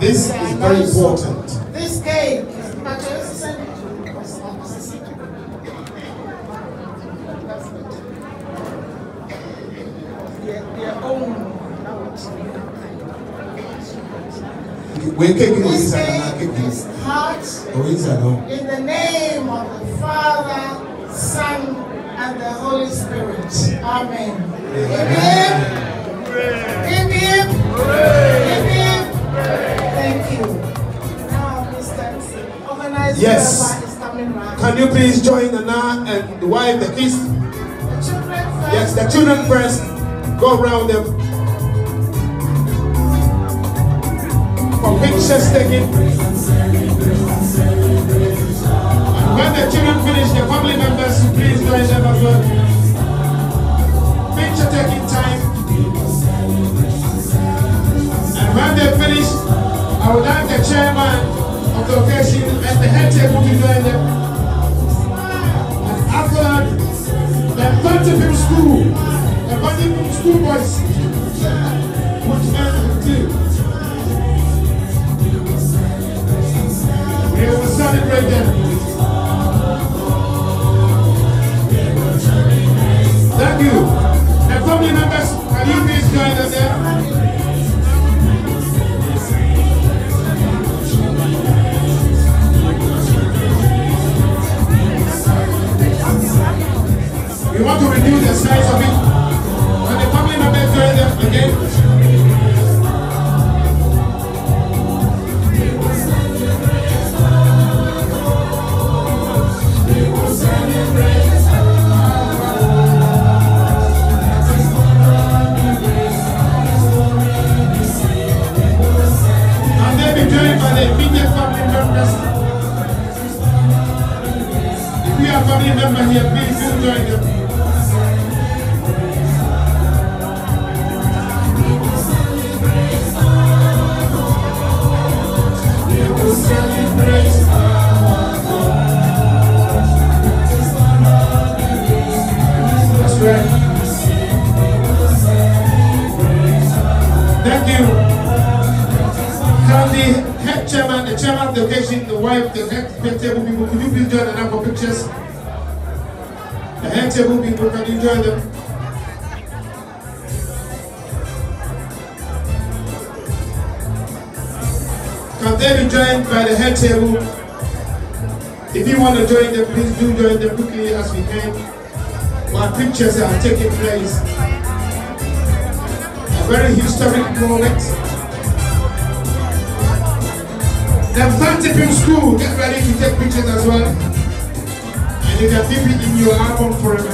This is very important. This cake is their, their own. Wee kéèkì ní This ìsà náà cake kéèkì. is hot Òwe ìsà náà. in the name of the Father, Son, and the Holy Spirit. Amen. Amen. Amen. Amen. Thank you. Now, Mr. Organized Yes. Rabbi is coming round. Can you please join Nana and the wife, the kids? The children first. Yes, the children first. Go around them. Pictures taken. And when the children finish, the family members, please join them as well. Picture taking time. And when they finish, I would like the chairman of the occasion and the head table to join them. And after that, the Bunty School, the Bunty School boys, celebrate them. Thank you. And family members, can you please join us there? We want to reduce the size of it. When the family members join them again. Family member here, please join them. the head table people, could you please join the number pictures? The head table people, can you join them? Can they be joined by the head table? If you want to join them, please do join them quickly as we can. While pictures are taking place. A very historic moment. The Pantifield School, get ready to take pictures as well. And you can keep it in your album forever.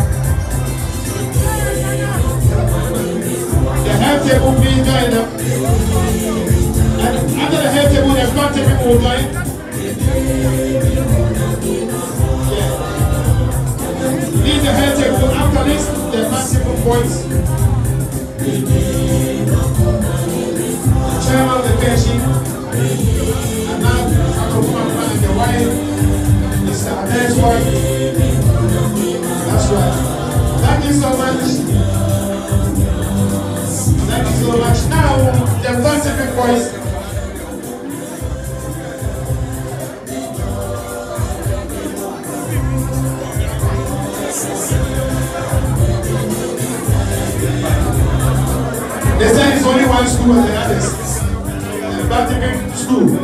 The head table being there. And under the head table, there's Pantifield will die. Yeah. Leave the head table. After this, the Pantifield boys. voice. of the fashion. a woman finding the wife. It's the next wife. That's right. Thank you so much. Thank you so much. Now, the scientific voice. They said it's only one school and the others. The Vatican school.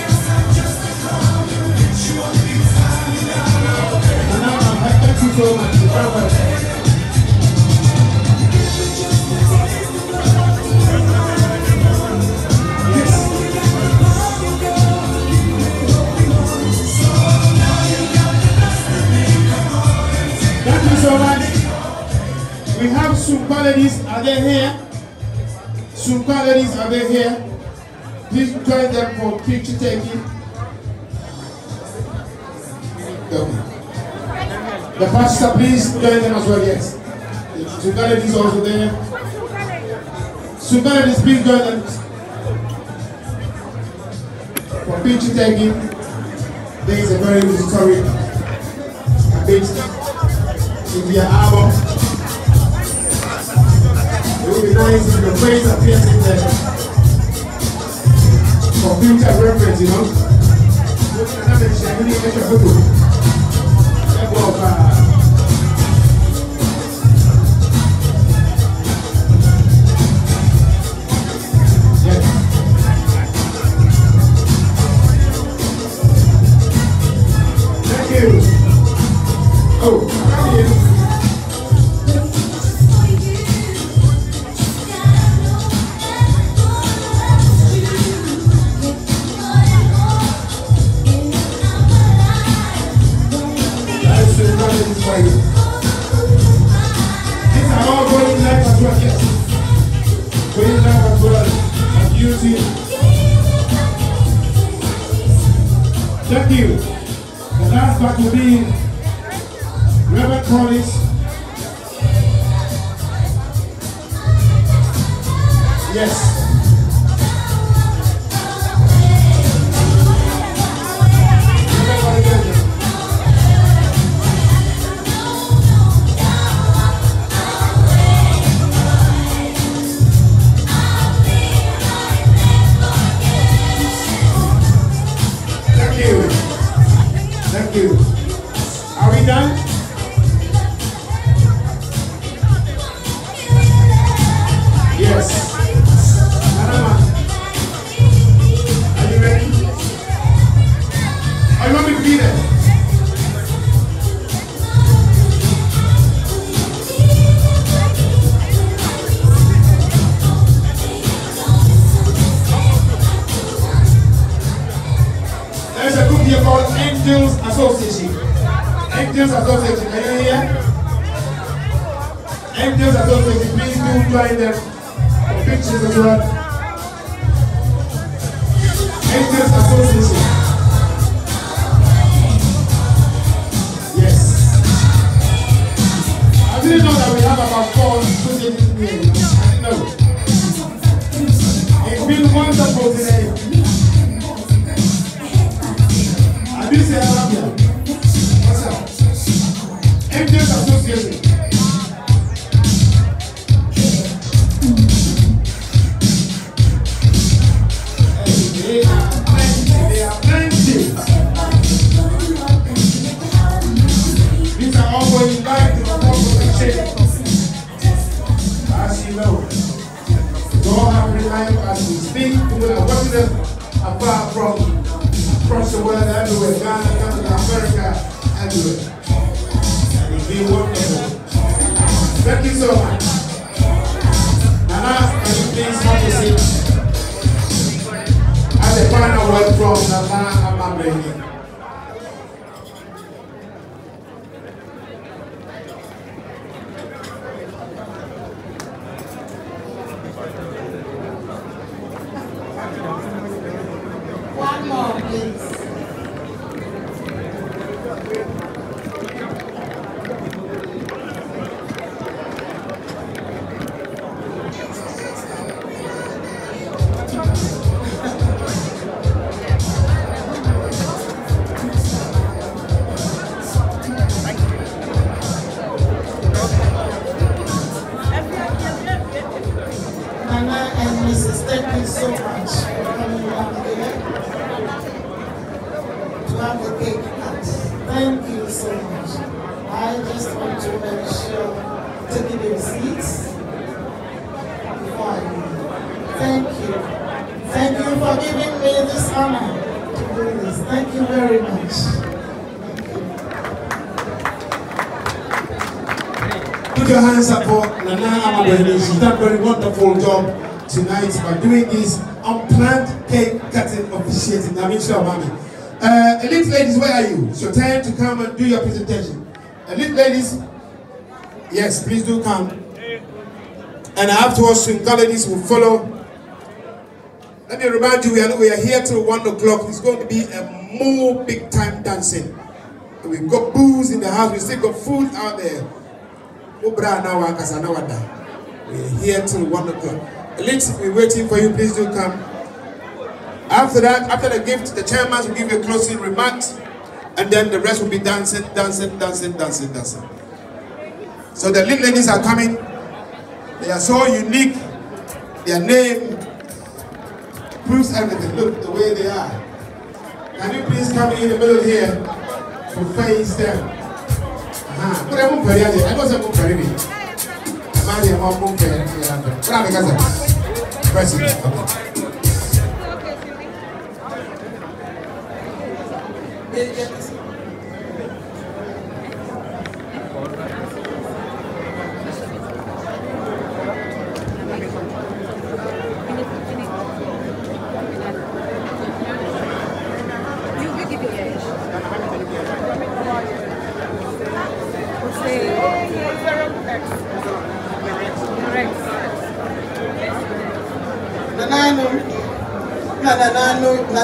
Thank you so much. We have some ladies, are they here? Some ladies, are they here? Please join them for picture taking. The pastor, please join them as well, yes. Sugar ladies also there. Sugar ladies, please join them. For Pichu taking, there is a very good story. A bit in their album. It would be nice if your face appears in there. For future reference, you know. Look at that, she's really a photo. Check off, Amadeni. She's done a very wonderful job tonight by doing this unplanned cake cutting officiating. I mean, sure, mommy. Uh, elite ladies, where are you? It's your turn to come and do your presentation. Elite ladies, yes, please do come. And afterwards, Swinga ladies will follow. Let me remind you, we are, we are here till 1 o'clock. It's going to be a more big time dancing. We've got booze in the house, we still got food out there. Obra now wankasa na wada. We're here till one o'clock. Elite, we're waiting for you. Please do come. After that, after the gift, the chairman will give you closing remarks, and then the rest will be dancing, dancing, dancing, dancing, dancing. So the little ladies are coming. They are so unique. Their name proves everything. Look the way they are. Can you please come in the middle here to face them? Ah, kure mun fari ade, mari ya mambo kwa yangu. Kuna mekaza. Basi. Okay.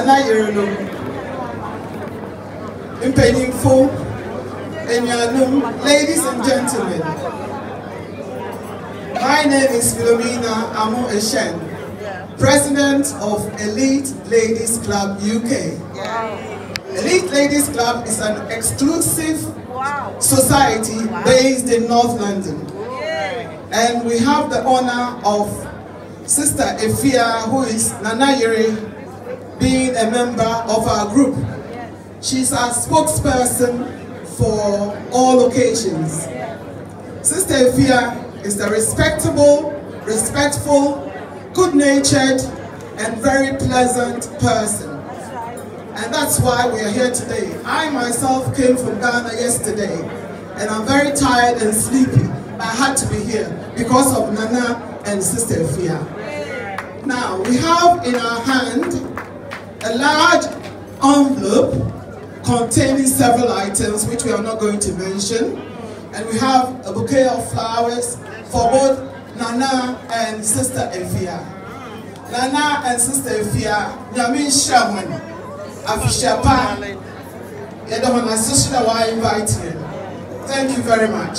Nananano, nanayerino. Mpanyinfo, enuanom, ladies and gentlemen. My name is Philomena Amo Eshen, President of Elite Ladies Club UK. Elite Ladies Club is an exclusive society based in North London. And we have the honor of Sister Efia, who is Nana Yere, being a member of our group. She's our spokesperson for all occasions. Sister Efia is a respectable, respectful, good-natured, and very pleasant person. And that's why we are here today. I myself came from Ghana yesterday, and I'm very tired and sleepy. I had to be here because of Nana and Sister Efia. Now, we have in our hand a large envelope containing several items which we are not going to mention. And we have a bouquet of flowers for both Nana and Sister Efia. Nana and Sister Efia, Nyamin Shaman, Afishapa, Yadahona Sister, why invite you? Thank you very much.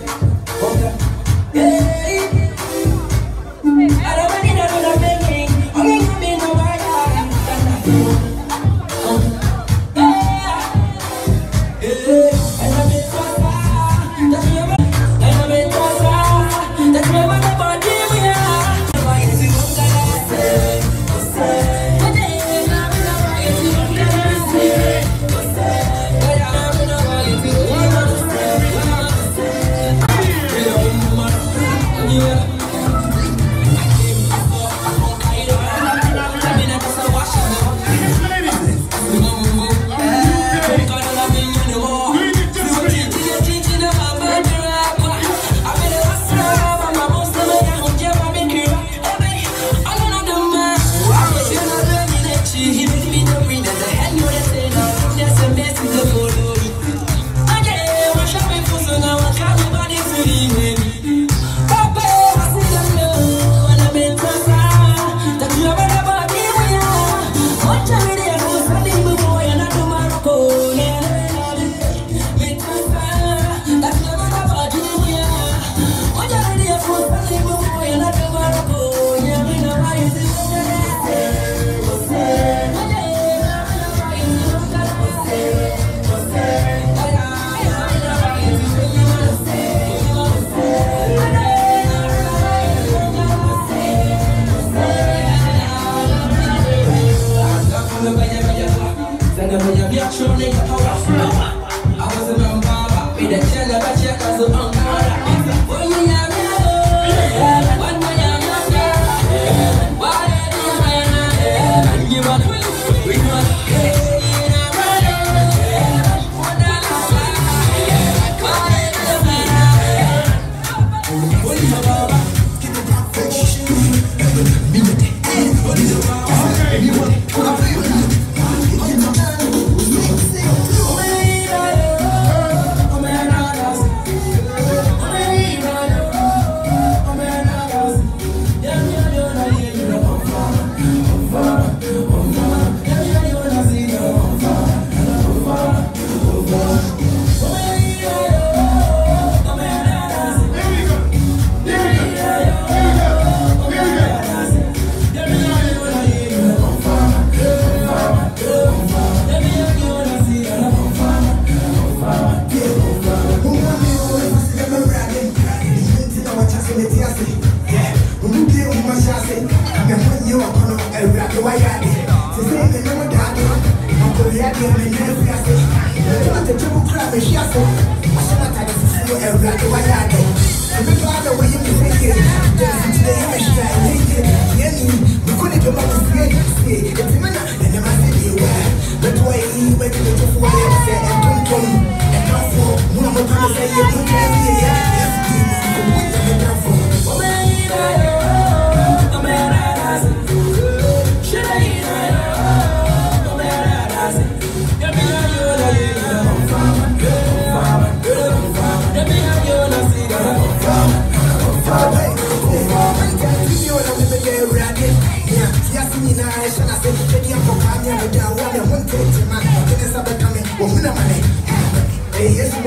But why you. went to the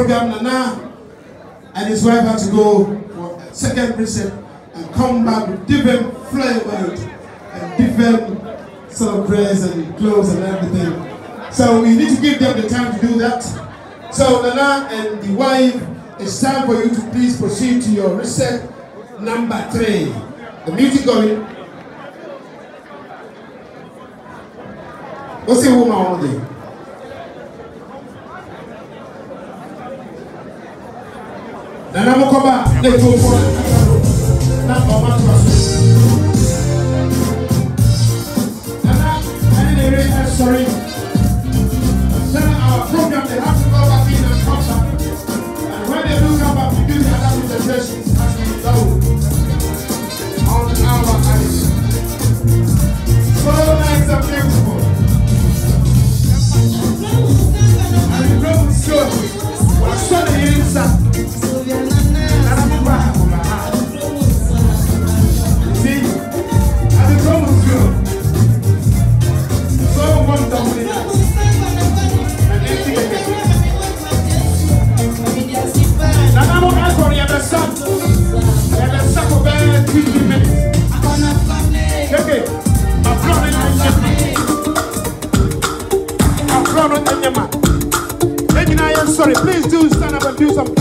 program Nana and his wife had to go for a second visit and come back with different flavors and different sort of dress and clothes and everything. So we need to give them the time to do that. So Nana and the wife, it's time for you to please proceed to your reset number three. The music going. What's your woman on there? Mokoba, the two for Nana Omatra. Nana, do some